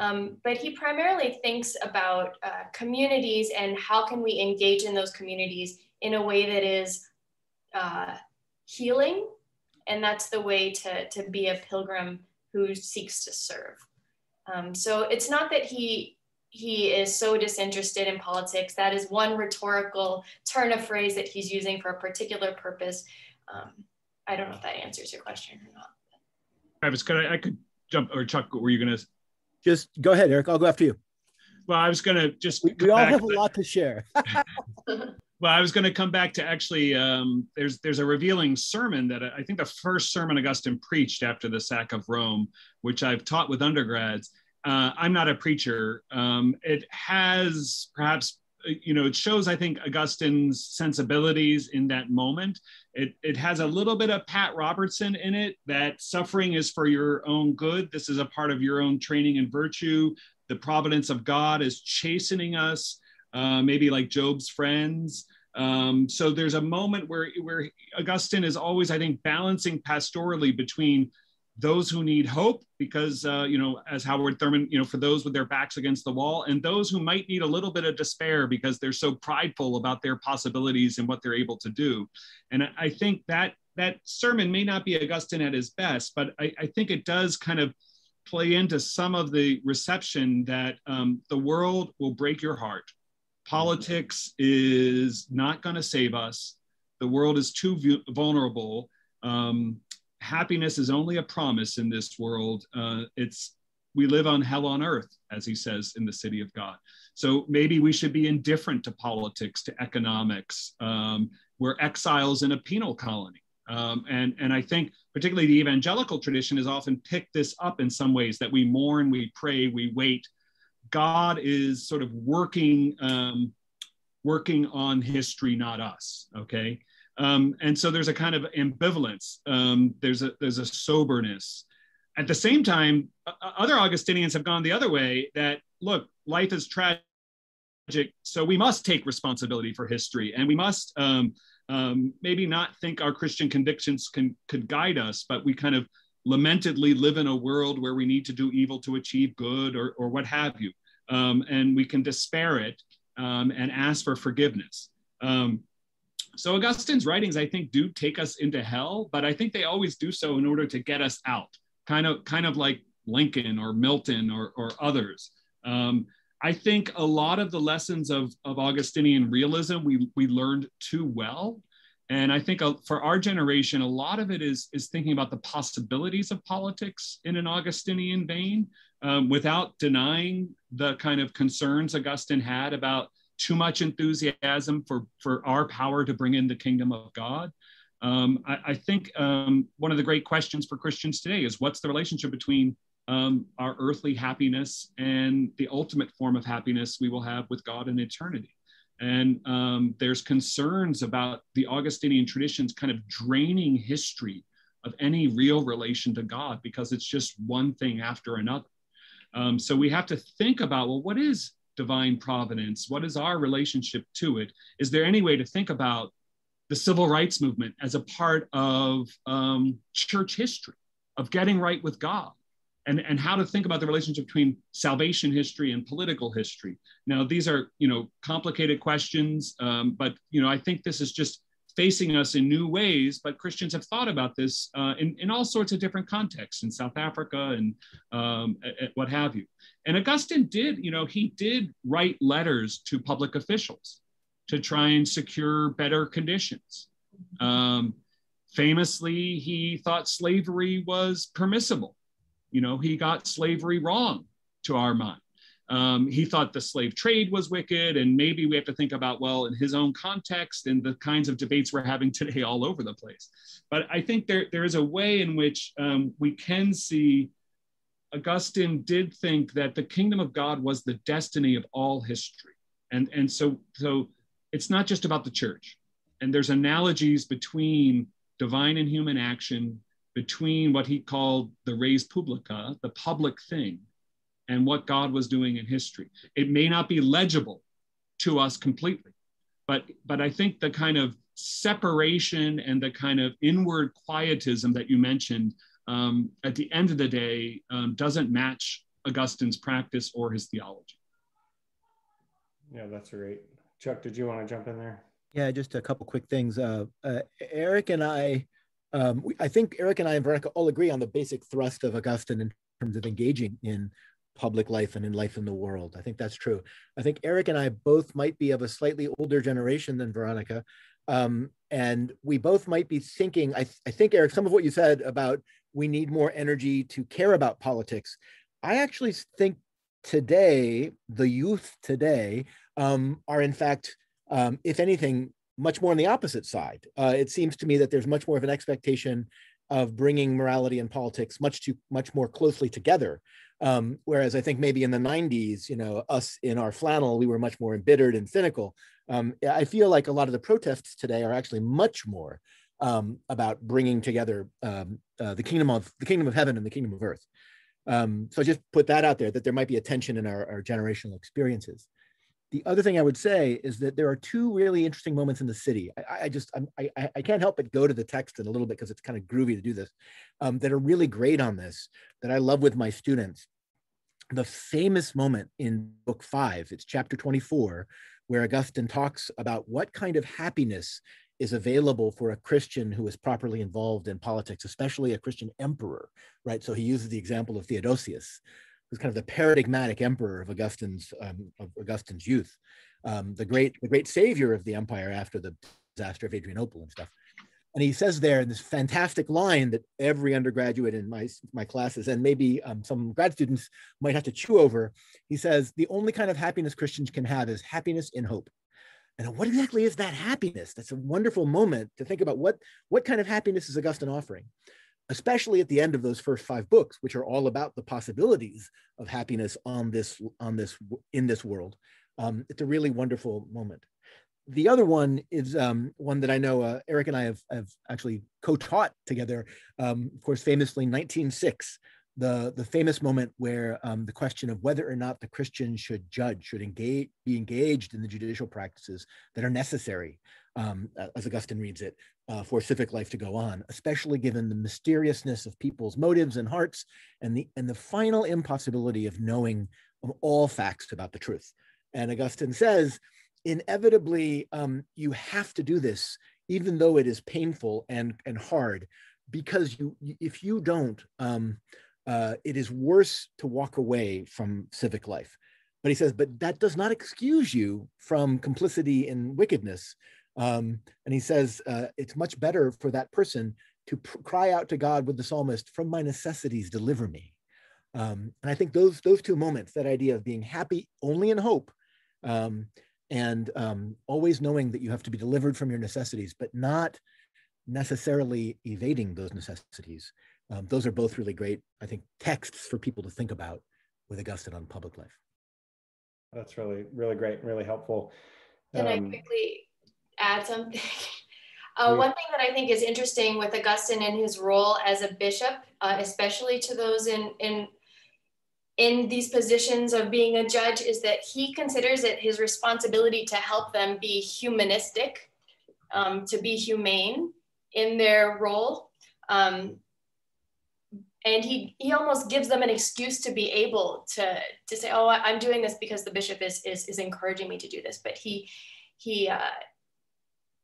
Speaker 2: Um, but he primarily thinks about uh, communities and how can we engage in those communities in a way that is uh, healing and that's the way to, to be a pilgrim who seeks to serve. Um, so it's not that he he is so disinterested in politics. That is one rhetorical turn of phrase that he's using for a particular purpose. Um, I don't know if that answers your question or not.
Speaker 4: Travis, could I, I could jump or Chuck? Were you gonna?
Speaker 3: Just go ahead, Eric. I'll go after you.
Speaker 4: Well, I was gonna just.
Speaker 3: We, we all have a lot to share. [LAUGHS]
Speaker 4: Well, I was going to come back to actually. Um, there's there's a revealing sermon that I think the first sermon Augustine preached after the sack of Rome, which I've taught with undergrads. Uh, I'm not a preacher. Um, it has perhaps you know it shows I think Augustine's sensibilities in that moment. It it has a little bit of Pat Robertson in it. That suffering is for your own good. This is a part of your own training and virtue. The providence of God is chastening us. Uh, maybe like Job's friends. Um, so there's a moment where, where Augustine is always, I think, balancing pastorally between those who need hope, because, uh, you know, as Howard Thurman, you know, for those with their backs against the wall, and those who might need a little bit of despair because they're so prideful about their possibilities and what they're able to do. And I think that that sermon may not be Augustine at his best, but I, I think it does kind of play into some of the reception that um, the world will break your heart Politics is not going to save us. The world is too vulnerable. Um, happiness is only a promise in this world. Uh, it's we live on hell on earth, as he says in the city of God. So maybe we should be indifferent to politics, to economics. Um, we're exiles in a penal colony. Um, and, and I think particularly the evangelical tradition has often picked this up in some ways that we mourn, we pray, we wait, God is sort of working um, working on history, not us. Okay, um, and so there's a kind of ambivalence. Um, there's a there's a soberness. At the same time, other Augustinians have gone the other way. That look, life is tragic, so we must take responsibility for history, and we must um, um, maybe not think our Christian convictions can could guide us, but we kind of lamentedly live in a world where we need to do evil to achieve good or, or what have you um, and we can despair it um, and ask for forgiveness. Um, so Augustine's writings, I think, do take us into hell, but I think they always do so in order to get us out, kind of, kind of like Lincoln or Milton or, or others. Um, I think a lot of the lessons of, of Augustinian realism we, we learned too well. And I think uh, for our generation, a lot of it is, is thinking about the possibilities of politics in an Augustinian vein um, without denying the kind of concerns Augustine had about too much enthusiasm for, for our power to bring in the kingdom of God. Um, I, I, think um, one of the great questions for Christians today is what's the relationship between um, our earthly happiness and the ultimate form of happiness we will have with God in eternity. And um, there's concerns about the Augustinian traditions kind of draining history of any real relation to God because it's just one thing after another. Um, so we have to think about well, what is divine providence? What is our relationship to it? Is there any way to think about the civil rights movement as a part of um, church history, of getting right with God? and, and how to think about the relationship between salvation history and political history. Now, these are, you know, complicated questions, um, but, you know, I think this is just facing us in new ways, but Christians have thought about this uh, in, in all sorts of different contexts in South Africa and um, what have you. And Augustine did, you know, he did write letters to public officials to try and secure better conditions. Um, famously, he thought slavery was permissible you know, he got slavery wrong to our mind. Um, he thought the slave trade was wicked, and maybe we have to think about, well, in his own context and the kinds of debates we're having [LAUGHS] today all over the place. But I think there, there is a way in which um, we can see Augustine did think that the kingdom of God was the destiny of all history. And, and so, so it's not just about the church. And there's analogies between divine and human action, between what he called the res publica, the public thing, and what God was doing in history. It may not be legible to us completely, but, but I think the kind of separation and the kind of inward quietism that you mentioned um, at the end of the day um, doesn't match Augustine's practice or his theology.
Speaker 1: Yeah, that's great. Chuck, did you want to jump in there?
Speaker 3: Yeah, just a couple quick things. Uh, uh, Eric and I um, we, I think Eric and I and Veronica all agree on the basic thrust of Augustine in terms of engaging in public life and in life in the world. I think that's true. I think Eric and I both might be of a slightly older generation than Veronica. Um, and we both might be thinking, I, th I think, Eric, some of what you said about we need more energy to care about politics. I actually think today, the youth today um, are in fact, um, if anything, much more on the opposite side. Uh, it seems to me that there's much more of an expectation of bringing morality and politics much too much more closely together. Um, whereas I think maybe in the 90s, you know, us in our flannel, we were much more embittered and cynical. Um, I feel like a lot of the protests today are actually much more um, about bringing together um, uh, the kingdom of the kingdom of heaven and the kingdom of earth. Um, so I just put that out there that there might be a tension in our, our generational experiences. The other thing I would say is that there are two really interesting moments in the city. I, I just I'm, i I can't help but go to the text in a little bit because it's kind of groovy to do this. Um, that are really great on this that I love with my students. The famous moment in book five, it's chapter 24, where Augustine talks about what kind of happiness is available for a Christian who is properly involved in politics, especially a Christian emperor, right? So he uses the example of Theodosius, who's kind of the paradigmatic emperor of Augustine's um, of Augustine's youth, um, the great the great savior of the empire after the disaster of Adrianople and stuff. And he says there in this fantastic line that every undergraduate in my my classes and maybe um, some grad students might have to chew over. He says the only kind of happiness Christians can have is happiness in hope. And what exactly is that happiness? That's a wonderful moment to think about what what kind of happiness is Augustine offering especially at the end of those first five books, which are all about the possibilities of happiness on this on this in this world. Um, it's a really wonderful moment. The other one is um, one that I know uh, Eric and I have, have actually co-taught together. Um, of course, famously 1906, the, the famous moment where um, the question of whether or not the Christian should judge, should engage, be engaged in the judicial practices that are necessary um, as Augustine reads it, uh, for civic life to go on, especially given the mysteriousness of people's motives and hearts and the, and the final impossibility of knowing all facts about the truth. And Augustine says, inevitably, um, you have to do this, even though it is painful and, and hard, because you, if you don't, um, uh, it is worse to walk away from civic life. but he says, but that does not excuse you from complicity in wickedness. Um, and he says, uh, it's much better for that person to cry out to God with the psalmist, from my necessities, deliver me. Um, and I think those, those two moments, that idea of being happy only in hope um, and um, always knowing that you have to be delivered from your necessities, but not necessarily evading those necessities. Um, those are both really great, I think, texts for people to think about with Augustine on public life.
Speaker 1: That's really, really great, really helpful.
Speaker 2: Can I um, quickly add something? [LAUGHS] Uh, one thing that I think is interesting with Augustine and his role as a bishop, uh, especially to those in, in, in these positions of being a judge, is that he considers it his responsibility to help them be humanistic, um, to be humane in their role. Um, and he, he almost gives them an excuse to be able to, to say, oh, I'm doing this because the bishop is, is, is encouraging me to do this. But he, he, uh,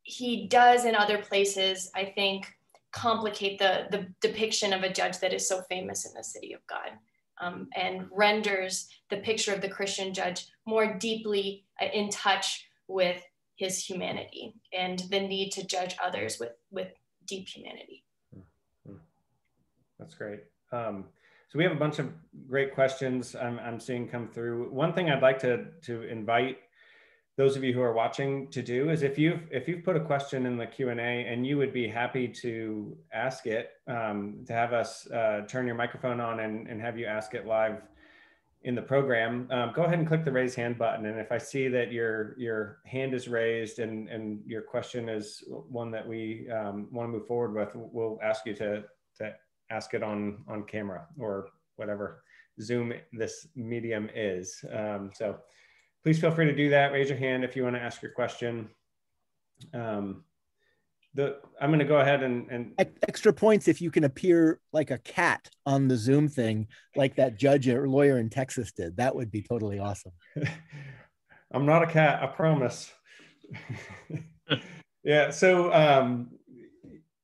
Speaker 2: he does in other places, I think, complicate the, the depiction of a judge that is so famous in the city of God um, and renders the picture of the Christian judge more deeply uh, in touch with his humanity and the need to judge others with, with deep humanity. Hmm.
Speaker 1: That's great. Um, so we have a bunch of great questions I'm, I'm seeing come through. One thing I'd like to, to invite those of you who are watching to do is if you've if you've put a question in the q&a and you would be happy to ask it um, to have us uh, turn your microphone on and, and have you ask it live in the program um, go ahead and click the raise hand button. And if i see that your your hand is raised and and your question is one that we um, want to move forward with we'll ask you to to ask it on on camera or whatever zoom this medium is. Um, so please feel free to do that. Raise your hand if you want to ask your question. Um, the, I'm going to go ahead and, and
Speaker 3: extra points if you can appear like a cat on the Zoom thing, like that judge or lawyer in Texas did. That would be totally awesome. [LAUGHS]
Speaker 1: I'm not a cat, I promise. [LAUGHS] yeah. So, um,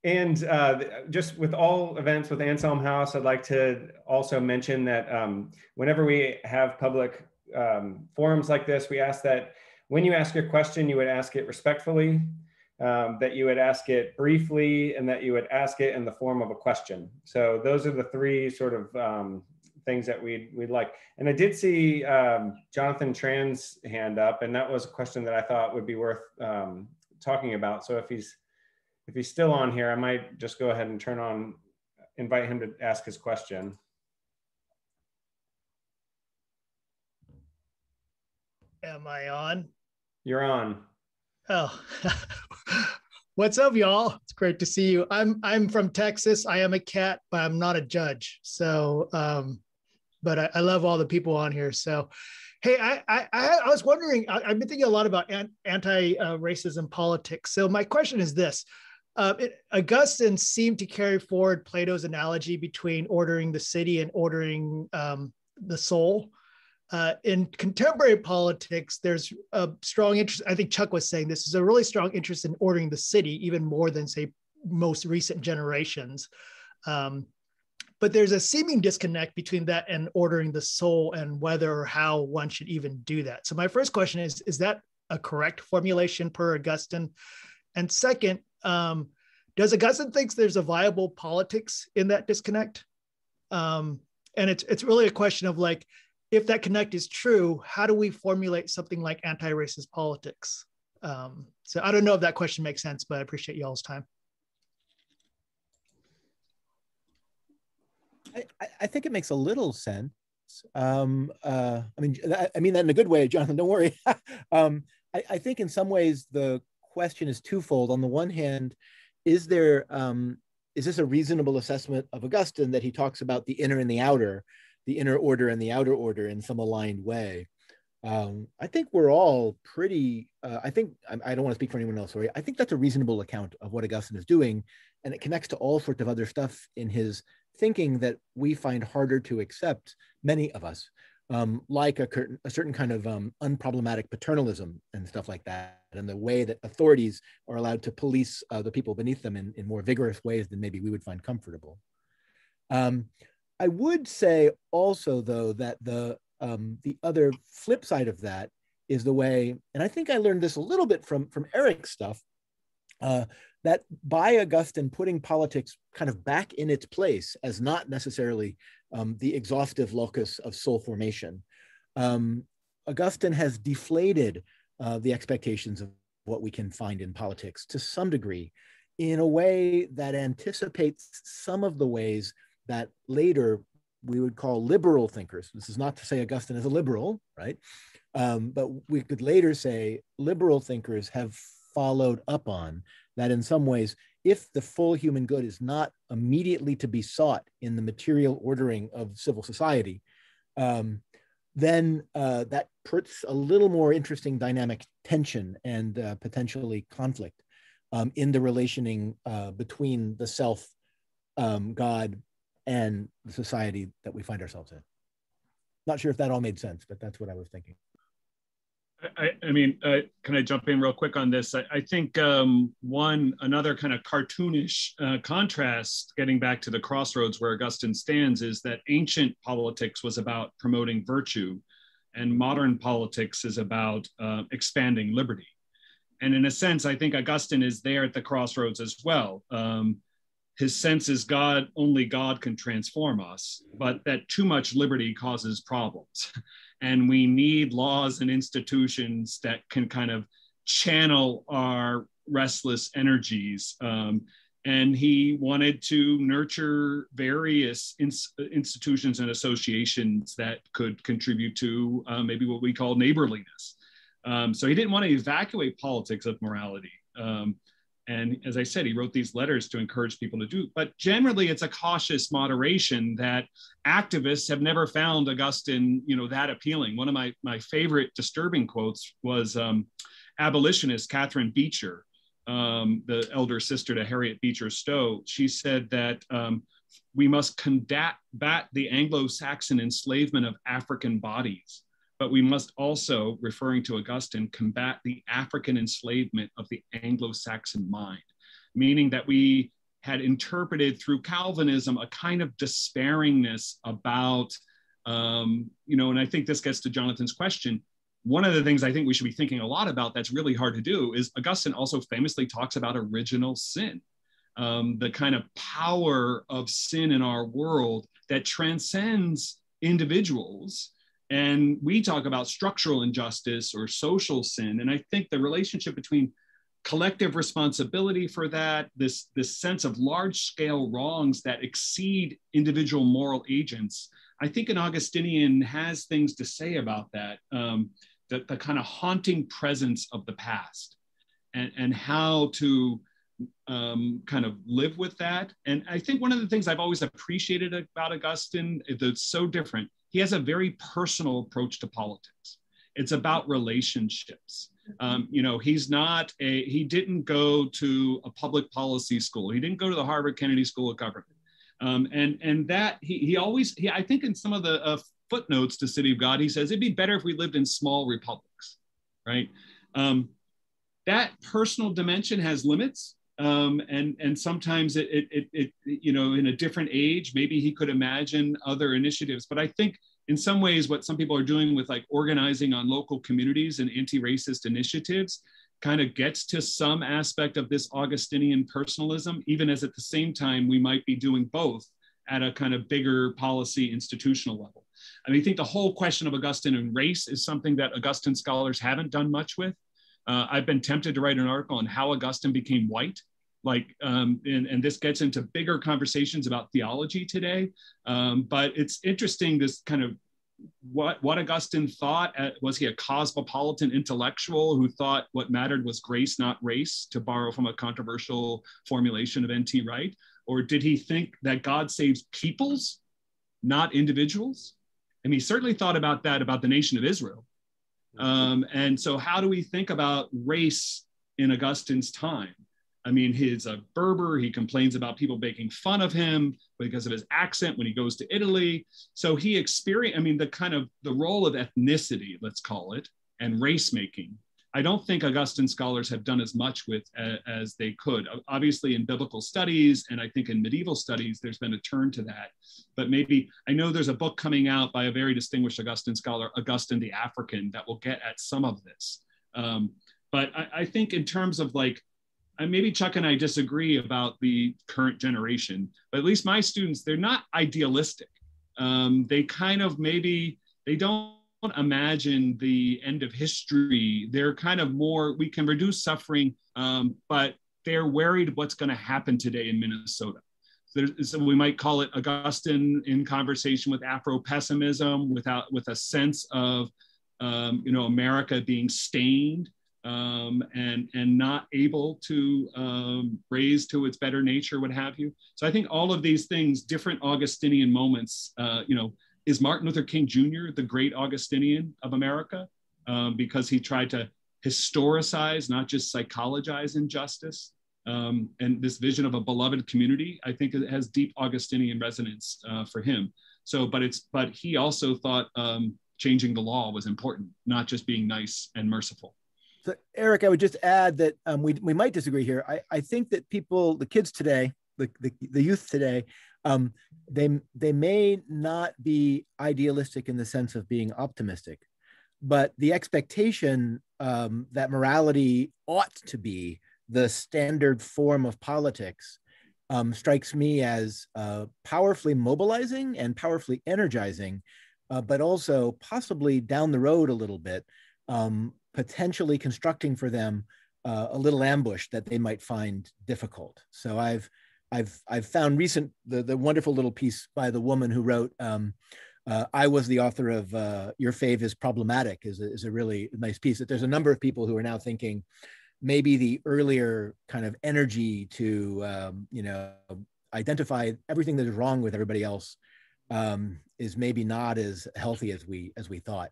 Speaker 1: and uh, just with all events with Anselm House, I'd like to also mention that um, whenever we have public um, forums like this, we ask that when you ask your question, you would ask it respectfully, um, that you would ask it briefly, and that you would ask it in the form of a question. So those are the three sort of um, things that we'd, we'd like. And I did see um, Jonathan Tran's hand up, and that was a question that I thought would be worth um, talking about. So if he's if he's still on here, I might just go ahead and turn on, invite him to ask his question.
Speaker 5: Am I on?
Speaker 1: You're on.
Speaker 5: Oh, [LAUGHS] what's up, y'all? It's great to see you. I'm I'm from Texas. I am a cat, but I'm not a judge. So, um, but I, I love all the people on here. So, hey, I I, I was wondering. I, have been thinking a lot about anti-racism politics. So my question is this: uh, it, Augustine seemed to carry forward Plato's analogy between ordering the city and ordering um, the soul uh, in contemporary politics, there's a strong interest. I think Chuck was saying this is a really strong interest in ordering the city, even more than, say, most recent generations. Um, but there's a seeming disconnect between that and ordering the soul and whether or how one should even do that. So, my first question is Is that a correct formulation per Augustine? And second, um, does Augustine thinks there's a viable politics in that disconnect? Um, and it's it's really a question of like if that connect is true, how do we formulate something like anti-racist politics? Um, so I don't know if that question makes sense, but I appreciate y'all's time.
Speaker 3: I, I think it makes a little sense. Um, uh, I mean, I mean that in a good way, Jonathan. Don't worry. [LAUGHS] um, I, I, think in some ways the question is twofold. On the one hand, is there um, is this a reasonable assessment of Augustine that he talks about the inner and the outer? The inner order and the outer order in some aligned way. Um, I think we're all pretty, uh, I think, I, don't want to speak for anyone else, sorry. I think that's a reasonable account of what Augustine is doing. And it connects to all sorts of other stuff in his thinking that we find harder to accept, many of us, um, like a, a, certain kind of um, unproblematic paternalism and stuff like that, and the way that authorities are allowed to police uh, the people beneath them in, in more vigorous ways than maybe we would find comfortable. Um, I would say also, though, that the um, the other flip side of that is the way, and I think I learned this a little bit from, from Eric's stuff, uh, that by Augustine putting politics kind of back in its place as not necessarily um, the exhaustive locus of soul formation, um, Augustine has deflated uh, the expectations of what we can find in politics to some degree in a way that anticipates some of the ways that later we would call liberal thinkers. This is not to say Augustine is a liberal, right? Um, but we could later say liberal thinkers have followed up on that in some ways, if the full human good is not immediately to be sought in the material ordering of civil society, um, then uh, that puts a little more interesting dynamic tension and uh, potentially conflict um, in the relationing uh, between the self, um, God, and the society that we find ourselves in. Not sure if that all made sense, but that's what I was thinking.
Speaker 4: I, I mean, uh, can I jump in real quick on this? I, I think um, one, another kind of cartoonish uh, contrast, getting back to the crossroads where Augustine stands, is that ancient politics was about promoting virtue, and modern politics is about uh, expanding liberty. And in a sense, I think Augustine is there at the crossroads as well. Um, his sense is God, only God can transform us, but that too much liberty causes problems. [LAUGHS] and we need laws and institutions that can kind of channel our restless energies. Um, and he wanted to nurture various ins- institutions and associations that could contribute to uh, maybe what we call neighborliness. Um, so he didn't want to evacuate politics of morality. Um, and as I said, he wrote these letters to encourage people to do. But generally, it's a cautious moderation that activists have never found Augustine, you know, that appealing. One of my my favorite disturbing quotes was um, abolitionist Catherine Beecher, um, the elder sister to Harriet Beecher Stowe. She said that um, we must combat the Anglo-Saxon enslavement of African bodies but we must also, referring to Augustine, combat the African enslavement of the Anglo Saxon mind, meaning that we had interpreted through Calvinism a kind of despairingness about, um, you know, and I think this gets to Jonathan's question. One of the things I think we should be thinking a lot about that's really hard to do is Augustine also famously talks about original sin, um, the kind of power of sin in our world that transcends individuals and we talk about structural injustice or social sin. And I think the relationship between collective responsibility for that, this, this sense of large scale wrongs that exceed individual moral agents, I think an Augustinian has things to say about that, um, the, the kind of haunting presence of the past and, and how to um, kind of live with that. And I think one of the things I've always appreciated about Augustine that's so different he has a very personal approach to politics. It's about relationships. Um, you know, he's not a, he didn't go to a public policy school. He didn't go to the Harvard Kennedy School of Government. Um, and, and that he, he always, he, I think in some of the uh, footnotes to City of God, he says it'd be better if we lived in small republics, right? Um, that personal dimension has limits um, and and sometimes it, it, it it you know in a different age maybe he could imagine other initiatives. But i think in some ways what some people are doing with like organizing on local communities and anti-racist initiatives kind of gets to some aspect of this augustinian personalism even as at the same time we might be doing both at a kind of bigger policy institutional level. I mean i think the whole question of augustine and race is something that augustine scholars haven't done much with uh, I've been tempted to write an article on how Augustine became white. Like, um, and, and this gets into bigger conversations about theology today. Um, but it's interesting this kind of what what Augustine thought. At, was he a cosmopolitan intellectual who thought what mattered was grace, not race, to borrow from a controversial formulation of N.T. Wright? Or did he think that God saves peoples, not individuals? And he certainly thought about that about the nation of Israel. Um, and so, how do we think about race in Augustine's time? I mean, he's a Berber. He complains about people making fun of him because of his accent when he goes to Italy. So he experienced, I mean, the kind of the role of ethnicity, let's call it, and race making. I don't think Augustine scholars have done as much with uh, as they could. Obviously, in biblical studies and I think in medieval studies, there's been a turn to that. But maybe I know there's a book coming out by a very distinguished Augustine scholar, Augustine the African, that will get at some of this. Um, but I, I, think in terms of like, maybe Chuck and I disagree about the current generation, but at least my students, they're not idealistic. Um, they kind of maybe they don't imagine the end of history. They're kind of more, we can reduce suffering, um, but they're worried what's going to happen today in Minnesota. so we might call it Augustine in conversation with Afro pessimism, without with a sense of um, you know America being stained um, and and not able to um, raise to its better nature, what have you. So I think all of these things, different Augustinian moments, uh, you know, is Martin Luther King Jr. the great Augustinian of America um, because he tried to historicize, not just psychologize injustice. Um, and this vision of a beloved community, I think it has deep Augustinian resonance uh, for him. So, but it's but he also thought um, changing the law was important, not just being nice and merciful.
Speaker 3: So, Eric, I would just add that um, we we might disagree here. I, I think that people, the kids today, the, the, the youth today, um, they they may not be idealistic in the sense of being optimistic, but the expectation um, that morality ought to be the standard form of politics um, strikes me as uh, powerfully mobilizing and powerfully energizing, uh, but also possibly down the road a little bit, um, potentially constructing for them uh, a little ambush that they might find difficult. So I've I've I've found recent the the wonderful little piece by the woman who wrote. Um, uh, I was the author of uh, Your Fave is Problematic is a, is a really nice piece. That there's a number of people who are now thinking maybe the earlier kind of energy to um, you know identify everything that is wrong with everybody else um, is maybe not as healthy as we as we thought.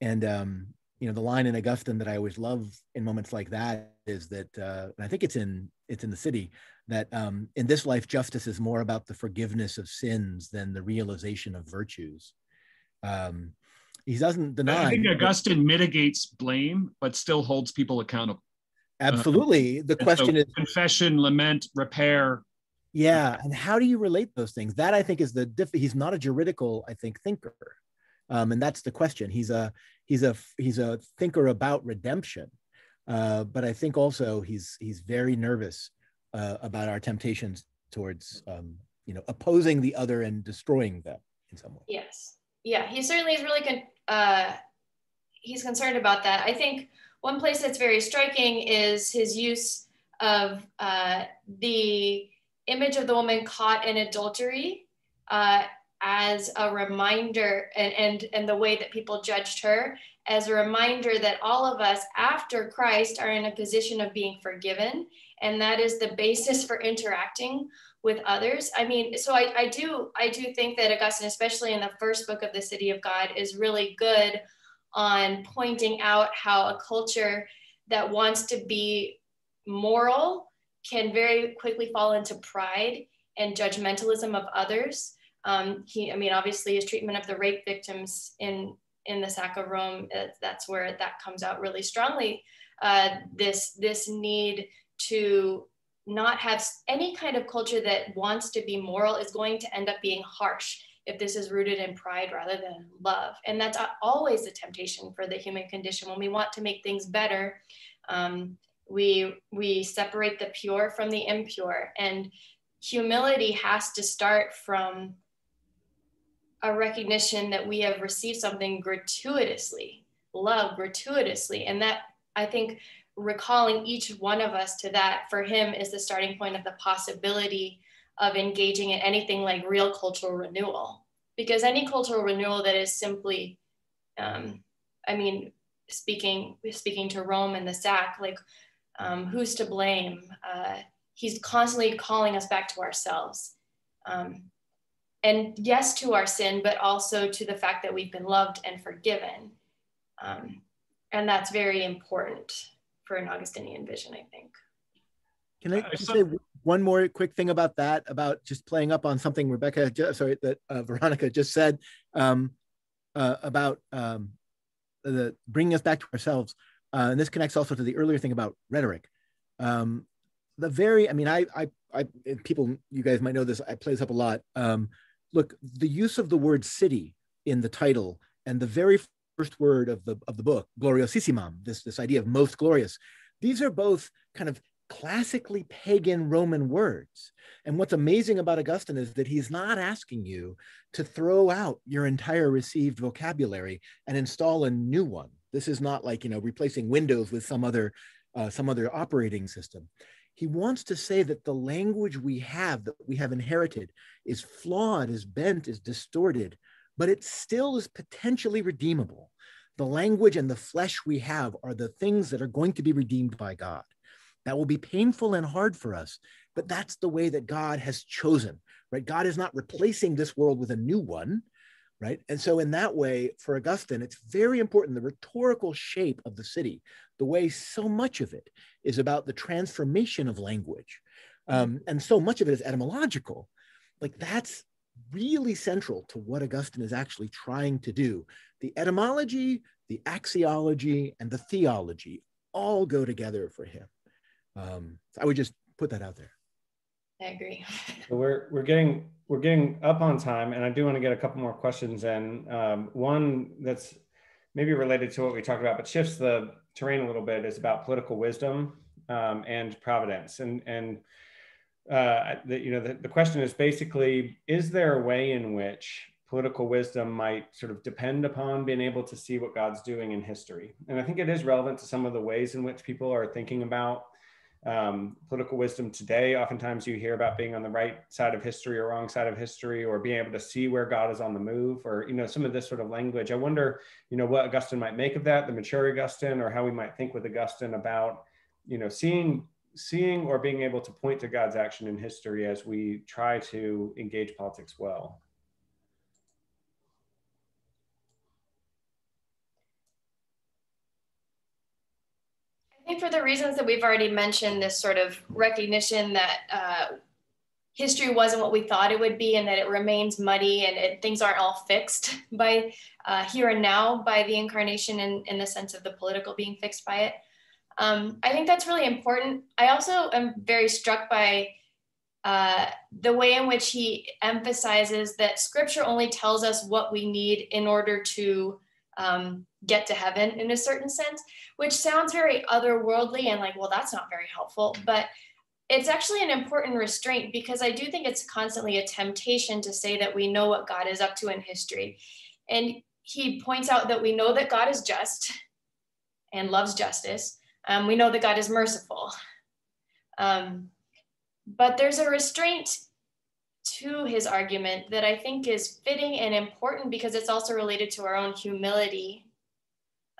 Speaker 3: And um, you know the line in Augustine that I always love in moments like that is that uh, I think it's in it's in the city that um, in this life justice is more about the forgiveness of sins than the realization of virtues. Um, he doesn't deny.
Speaker 4: I think Augustine mitigates blame, but still holds people accountable.
Speaker 3: Absolutely. the question so is
Speaker 4: confession, lament, repair.
Speaker 3: Yeah, and how do you relate those things? That I think is the diff- he's not a juridical, I think, thinker um, and that's the question. He's a he's a he's a thinker about redemption, uh, but I think also he's he's very nervous uh, about our temptations towards um, you know opposing the other and destroying them in some way.
Speaker 2: Yes, yeah, he certainly is really con- uh, he's concerned about that. I think one place that's very striking is his use of uh, the image of the woman caught in adultery uh, as a reminder and, and, and the way that people judged her as a reminder that all of us after Christ are in a position of being forgiven. And that is the basis for interacting with others. I mean, so I, I do I do think that Augustine, especially in the first book of the City of God, is really good on pointing out how a culture that wants to be moral can very quickly fall into pride and judgmentalism of others. Um, he, I mean, obviously his treatment of the rape victims in, in the sack of Rome, uh, that's where that comes out really strongly. Uh, this, this need to not have any kind of culture that wants to be moral is going to end up being harsh if this is rooted in pride rather than love. And that's always the temptation for the human condition. When we want to make things better, um, we, we separate the pure from the impure. And humility has to start from a recognition that we have received something gratuitously, love gratuitously. And that I think recalling each one of us to that for him is the starting point of the possibility of engaging in anything like real cultural renewal. Because any cultural renewal that is simply, um, I mean, speaking speaking to Rome and the sack, like um, who's to blame? Uh, he's constantly calling us back to ourselves. Um, and yes to our sin but also to the fact that we've been loved and forgiven um, and that's very important for an augustinian vision i think
Speaker 3: can i just say one more quick thing about that about just playing up on something rebecca sorry that uh, veronica just said um, uh, about um, the bringing us back to ourselves uh, and this connects also to the earlier thing about rhetoric. Um, the very, I mean, I, I, I, people, you guys might know this. I play this up a lot. Um, look, the use of the word city in the title and the very first word of the of the book, gloriosissimum, this this idea of most glorious. These are both kind of classically pagan Roman words. And what's amazing about Augustine is that he's not asking you to throw out your entire received vocabulary and install a new one. This is not like, you know, replacing Windows with some other, uh, some other operating system. He wants to say that the language we have, that we have inherited, is flawed, is bent, is distorted, but it still is potentially redeemable. The language and the flesh we have are the things that are going to be redeemed by God. That will be painful and hard for us, but that's the way that God has chosen, right? God is not replacing this world with a new one, right? And so, in that way, for Augustine, it's very important the rhetorical shape of the city, the way so much of it is about the transformation of language. Um, and so much of it is etymological. Like, that's really central to what Augustine is actually trying to do. The etymology, the axiology, and the theology all go together for him. Um, I would just put that out there.
Speaker 2: I agree.
Speaker 1: So we're we're getting we're getting up on time, and I do want to get a couple more questions in. Um, one that's maybe related to what we talked about, but shifts the terrain a little bit is about political wisdom um, and providence, and and uh, the, you know the, the question is basically is there a way in which political wisdom might sort of depend upon being able to see what God's doing in history, and I think it is relevant to some of the ways in which people are thinking about um, political wisdom today. Oftentimes you hear about being on the right side of history or wrong side of history, or being able to see where God is on the move, or you know some of this sort of language. I wonder, you know, what Augustine might make of that, the mature Augustine, or how we might think with Augustine about, you know, seeing seeing or being able to point to God's action in history as we try to engage politics well.
Speaker 2: I think for the reasons that we've already mentioned, this sort of recognition that uh, history wasn't what we thought it would be and that it remains muddy and it, things aren't all fixed by uh, here and now by the incarnation in, in the sense of the political being fixed by it. Um, I think that's really important. I also am very struck by uh, the way in which he emphasizes that scripture only tells us what we need in order to um, get to heaven in a certain sense, which sounds very otherworldly and like, well, that's not very helpful. But it's actually an important restraint because I do think it's constantly a temptation to say that we know what God is up to in history. And he points out that we know that God is just and loves justice. Um, we know that God is merciful. Um, but there's a restraint to his argument that I think is fitting and important because it's also related to our own humility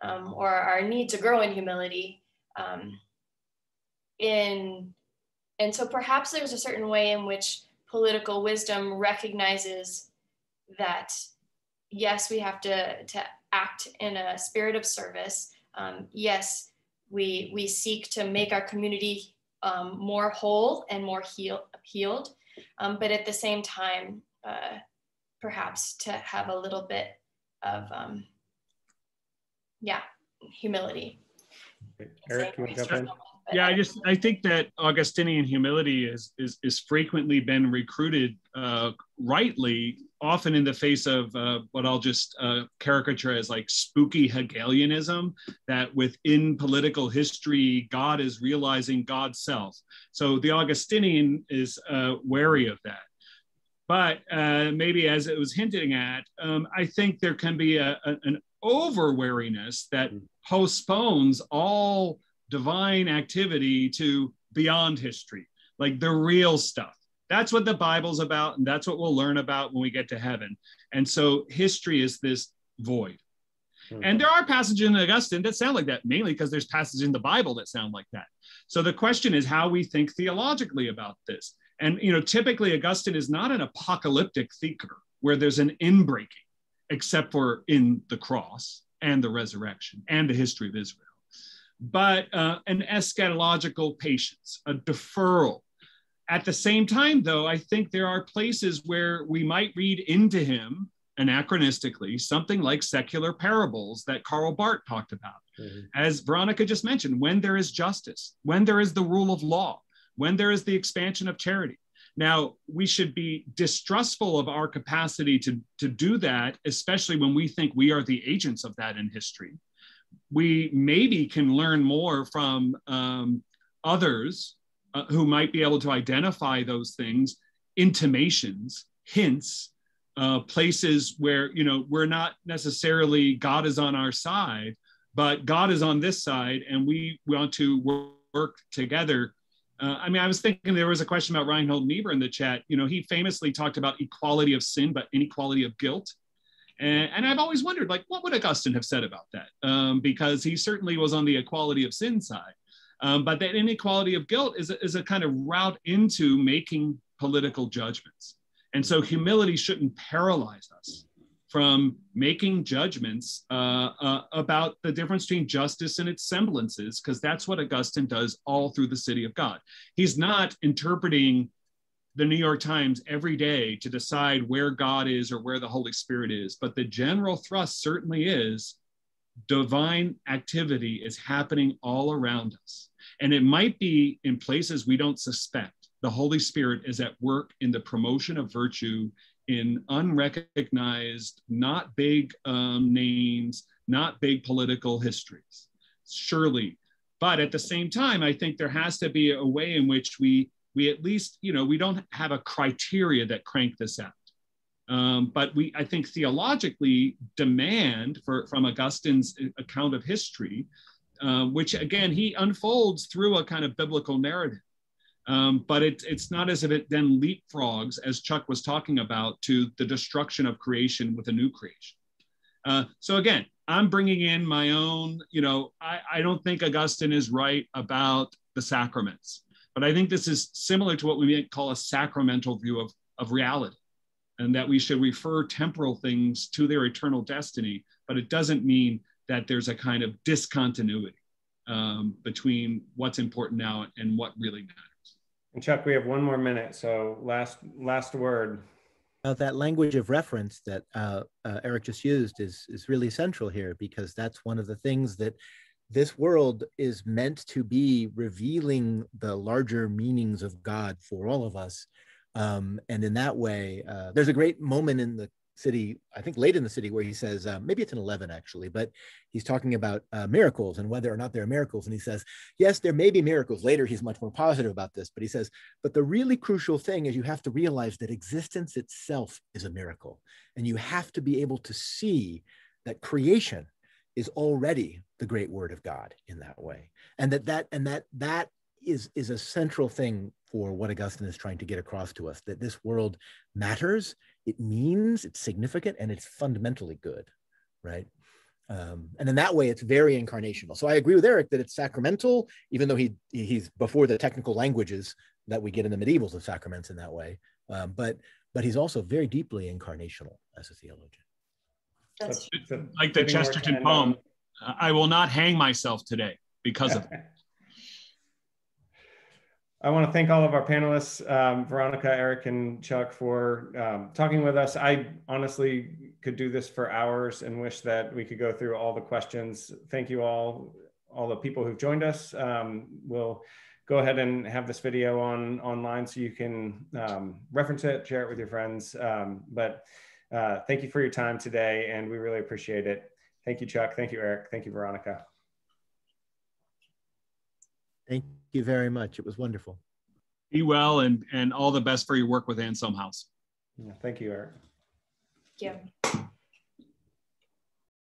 Speaker 2: um, or our need to grow in humility. Um, in and so perhaps there's a certain way in which political wisdom recognizes that yes, we have to to act in a spirit of service. Um, yes, we we seek to make our community um, more whole and more heal, healed um, but at the same time, uh, perhaps to have a little bit of, um, yeah, humility.
Speaker 1: Eric, you want to jump in?
Speaker 4: yeah, I just I think that Augustinian humility is is, is frequently been recruited uh, rightly, often in the face of uh, what I'll just uh, caricature as like spooky Hegelianism. That within political history, God is realizing God's self. So the Augustinian is uh, wary of that. But uh, maybe as it was hinting at, um, I think there can be a, a, an over wariness that hmm. postpones all divine activity to beyond history, like the real stuff. That's what the Bible's about, and that's what we'll learn about when we get to heaven. And so history is this void. Mm-hmm. And there are passages in Augustine that sound like that, mainly because there's passages in the Bible that sound like that. So the question is how we think theologically about this. And you know, typically Augustine is not an apocalyptic thinker where there's an inbreaking, except for in the cross and the resurrection and the history of Israel but uh, an eschatological patience, a deferral. At the same time, though, I think there are places where we might read into him anachronistically something like secular parables that Karl Barth talked about. Mm-hmm. As Veronica just mentioned, when there is justice, when there is the rule of law, when there is the expansion of charity. Now, we should be distrustful of our capacity to, to do that, especially when we think we are the agents of that in history. We maybe can learn more from um, others uh, who might be able to identify those things, intimations, hints, uh, places where you know we're not necessarily God is on our side, but God is on this side, and we want to work together. Uh, I mean, I was thinking there was a question about Reinhold Niebuhr in the chat. You know, he famously talked about equality of sin, but inequality of guilt. And, and I've always wondered, like, what would Augustine have said about that? Um, because he certainly was on the equality of sin side. Um, but that inequality of guilt is a, is a kind of route into making political judgments. And so humility shouldn't paralyze us from making judgments uh, uh, about the difference between justice and its semblances, because that's what Augustine does all through the city of God. He's not interpreting the New York Times every day to decide where God is or where the Holy Spirit is, but the general thrust certainly is divine activity is happening all around us. And it might be in places we don't suspect. The Holy Spirit is at work in the promotion of virtue in unrecognized, not big um, names, not big political histories. Surely. But at the same time, I think there has to be a way in which we we at least, you know, we don't have a criteria that crank this out. Um, but we, I think, theologically demand for, from Augustine's account of history, uh, which again he unfolds through a kind of biblical narrative. Um, but it, it's not as if it then leapfrogs, as Chuck was talking about, to the destruction of creation with a new creation. Uh, so again, I'm bringing in my own, you know, I, I don't think Augustine is right about the sacraments, but I think this is similar to what we might call a sacramental view of, of reality, and that we should refer temporal things to their eternal destiny, but it doesn't mean that there's a kind of discontinuity um, between what's important now and what really matters.
Speaker 1: And Chuck, we have one more minute, so last last word.
Speaker 3: Uh, that language of reference that uh, uh, Eric just used is is really central here because that's one of the things that this world is meant to be revealing the larger meanings of God for all of us. Um, and in that way, uh, there's a great moment in the city, I think late in the city, where he says, uh, maybe it's an 11 actually, but he's talking about uh, miracles and whether or not there are miracles. And he says, yes, there may be miracles. Later, he's much more positive about this, but he says, but the really crucial thing is you have to realize that existence itself is a miracle. And you have to be able to see that creation is already the great word of God in that way. And that that and that that is is a central thing for what Augustine is trying to get across to us that this world matters it means, it's significant, and it's fundamentally good, right? Um, and in that way, it's very incarnational. So I agree with Eric that it's sacramental, even though he he's before the technical languages that we get in the medievals of sacraments in that way. Um, but but he's also very deeply incarnational as a theologian.
Speaker 2: That's
Speaker 4: like the Chesterton poem. I will not hang myself today because of it. [LAUGHS]
Speaker 1: I want to thank all of our panelists, um, Veronica, Eric, and Chuck, for um, talking with us. I honestly could do this for hours and wish that we could go through all the questions. Thank you all, all the people who've joined us. Um, we'll go ahead and have this video on online so you can um, reference it, share it with your friends. Um, but uh, thank you for your time today, and we really appreciate it. Thank you, Chuck. Thank you, Eric. Thank you, Veronica.
Speaker 3: Thank you very much. It was wonderful.
Speaker 4: Be well and, and all the best for your work with Anselm House.
Speaker 1: Yeah, thank you, Eric.
Speaker 2: Yeah.